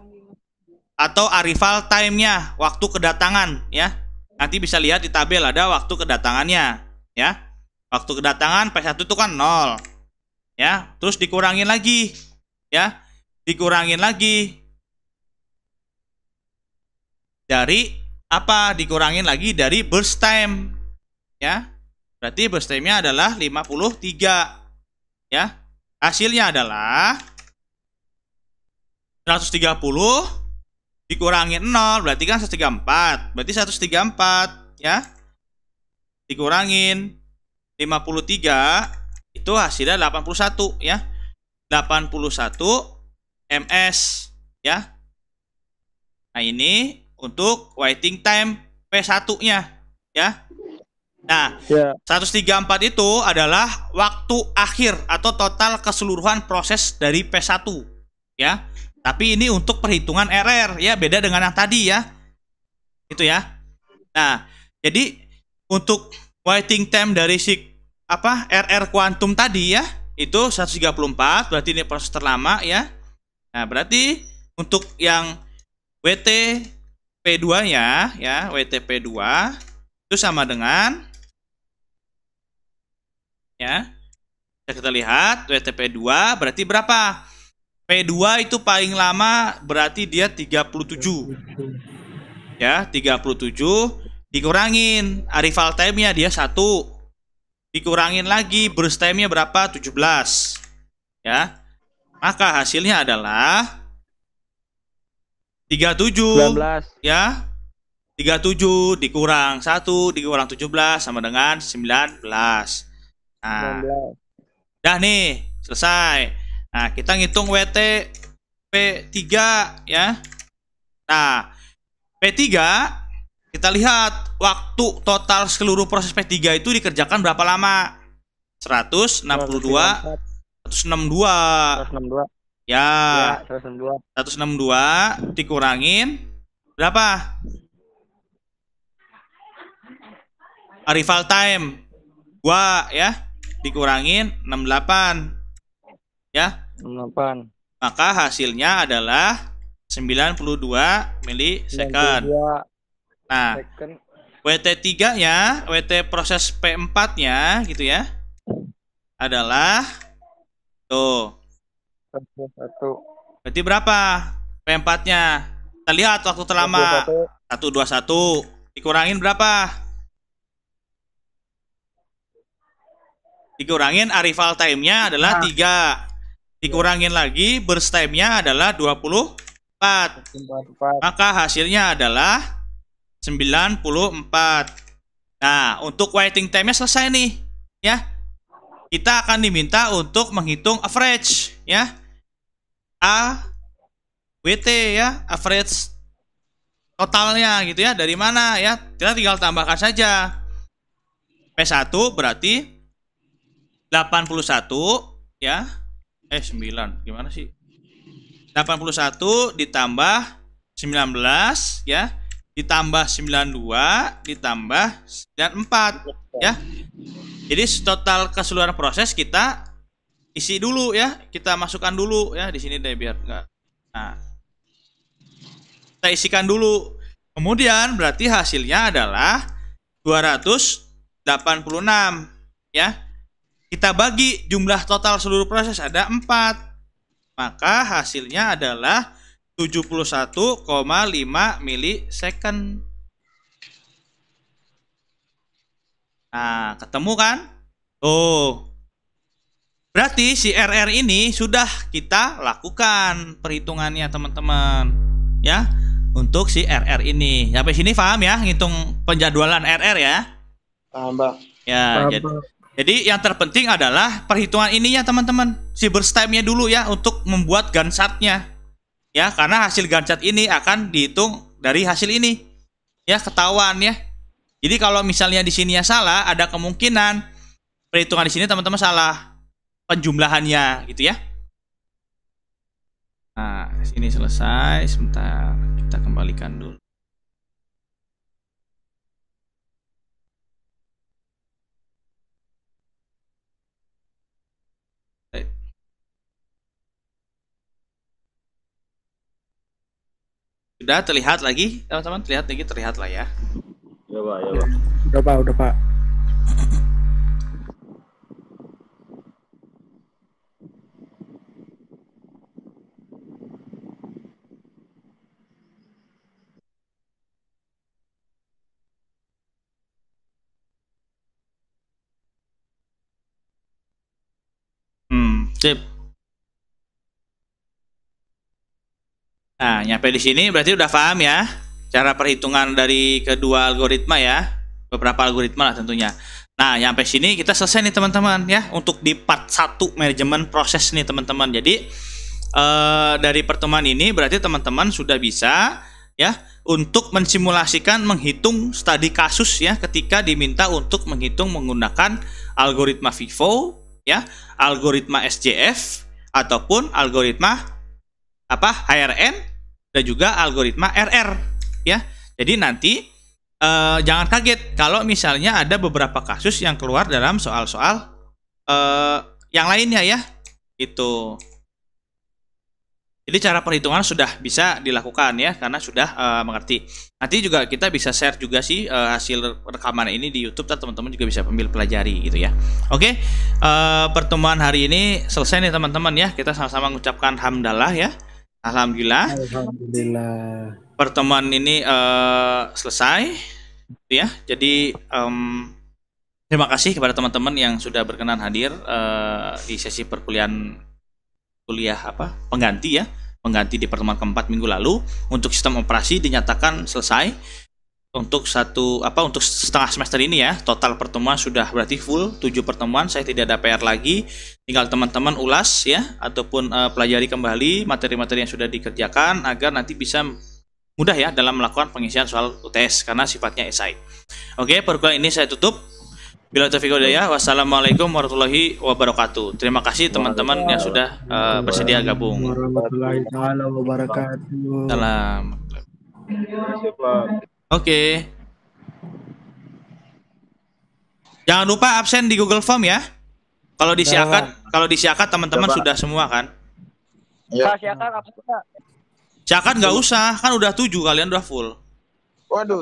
Atau arrival time-nya, waktu kedatangan ya. Nanti bisa lihat di tabel ada waktu kedatangannya ya. Waktu kedatangan P1 itu kan 0 ya. Terus dikurangin lagi ya. Dikurangin lagi dari apa? Dikurangin lagi dari burst time ya. Berarti burst time-nya adalah 53 ya. Hasilnya adalah 130 dikurangin 0 berarti kan 134. Berarti 134 ya. Dikurangin 53 itu hasilnya 81 ya. 81 ms ya. Nah, ini untuk waiting time P1-nya ya. Nah, Ya. 134 itu adalah waktu akhir atau total keseluruhan proses dari P1 ya. Tapi ini untuk perhitungan RR ya, beda dengan yang tadi ya. Itu ya. Nah, jadi untuk waiting time dari si apa RR kuantum tadi ya, itu 134 berarti ini proses terlama ya. Nah, berarti untuk yang WT P2-nya ya, WTP2 itu sama dengan ya. Kita lihat WTP2 berarti berapa? P2 itu paling lama berarti dia 37. ya 37 dikurangin arrival time-nya dia satu dikurangin lagi burst time-nya berapa 17 ya maka hasilnya adalah 37 19. ya 37 dikurang 1 dikurang 17 sama dengan 19 nah 19. Dah nih, selesai. Nah, kita ngitung WT P3 ya. Nah, P3 kita lihat waktu total seluruh proses P3 itu dikerjakan berapa lama? 162 162 162. ya Ya, 162. 162 dikurangin berapa? Arrival time 2 ya dikurangin 68 ya 68. maka hasilnya adalah 92 milisecond 92 nah second. WT3 nya WT proses P4 nya gitu ya adalah tuh 1. berarti berapa P4 nya kita lihat waktu terlama 121 dikurangin berapa? Dikurangin arrival time-nya adalah 3. Dikurangin lagi burst time-nya adalah 24. 44. Maka hasilnya adalah 94. Nah, untuk waiting time-nya selesai nih, ya. Kita akan diminta untuk menghitung average, ya. A WT ya, average totalnya gitu ya. Dari mana ya? Kita tinggal tambahkan saja. P1 berarti 81 ya. Eh 9, gimana sih? 81 ditambah 19 ya ditambah 92 ditambah 94 ya. Jadi total keseluruhan proses kita isi dulu ya. Kita masukkan dulu ya di sini deh biar enggak nah. Kita isikan dulu. Kemudian berarti hasilnya adalah 286 ya. Kita bagi jumlah total seluruh proses ada 4 maka hasilnya adalah 71,5 milisecond. Nah, ketemu kan? Tuh. Berarti si RR ini sudah kita lakukan perhitungannya teman-teman. Ya, untuk si RR ini. Sampai sini paham ya ngitung penjadwalan RR ya? Paham, Bang. Ya, Paham, jadi, Bang. jadi yang terpenting adalah perhitungan ininya teman-teman. Si burst time-nya dulu ya untuk membuat Gantt chart-nya. Ya, karena hasil Gantt chart ini akan dihitung dari hasil ini. Ya, ketahuan ya. Jadi kalau misalnya di sini ya salah, ada kemungkinan perhitungan di sini teman-teman salah penjumlahannya gitu ya. Nah, sini selesai. Sebentar, kita kembalikan dulu. Sudah terlihat lagi, teman-teman? Terlihat lagi, terlihat lah ya. Ya pak, ya pak. Udah pak, udah pak. Hmm, sip. Nah, nyampe di sini berarti udah paham ya cara perhitungan dari kedua algoritma ya. Beberapa algoritma lah tentunya. Nah, nyampe sini kita selesai nih teman-teman ya untuk di part 1 manajemen proses nih teman-teman. Jadi eh, dari pertemuan ini berarti teman-teman sudah bisa ya untuk mensimulasikan menghitung studi kasus ya ketika diminta untuk menghitung menggunakan algoritma FIFO ya, algoritma SJF ataupun algoritma apa HRN dan juga algoritma RR ya. Jadi nanti eh, jangan kaget kalau misalnya ada beberapa kasus yang keluar dalam soal-soal eh, yang lainnya ya. Itu. Jadi cara perhitungan sudah bisa dilakukan ya karena sudah eh, mengerti. Nanti juga kita bisa share juga sih eh, hasil rekaman ini di YouTube dan teman-teman juga bisa ambil pelajari gitu ya. Oke, eh, pertemuan hari ini selesai nih teman-teman ya. Kita sama-sama mengucapkan hamdalah ya. Alhamdulillah. Alhamdulillah. pertemuan ini eh, selesai ya. Jadi em, terima kasih kepada teman-teman yang sudah berkenan hadir eh, di sesi perkuliahan kuliah apa pengganti ya pengganti di pertemuan keempat minggu lalu untuk sistem operasi dinyatakan selesai untuk satu apa untuk setengah semester ini ya total pertemuan sudah berarti full 7 pertemuan saya tidak ada PR lagi tinggal teman-teman ulas ya ataupun eh, pelajari kembali materi-materi yang sudah dikerjakan agar nanti bisa mudah ya dalam melakukan pengisian soal UTS karena sifatnya esai. Oke, perkuliahan ini saya tutup. Bila taufiq hidayah, wassalamualaikum warahmatullahi wabarakatuh. Terima kasih teman-teman yang sudah eh, bersedia gabung. Warahmatullahi wabarakatuh. Salam. Oke. Jangan lupa absen di Google Form ya. Kalau disiakat, kalau disiakat teman-teman sudah semua kan? Ya. Pak, silakan apa enggak? Siakat nggak usah, kan udah tujuh kalian udah full. Waduh,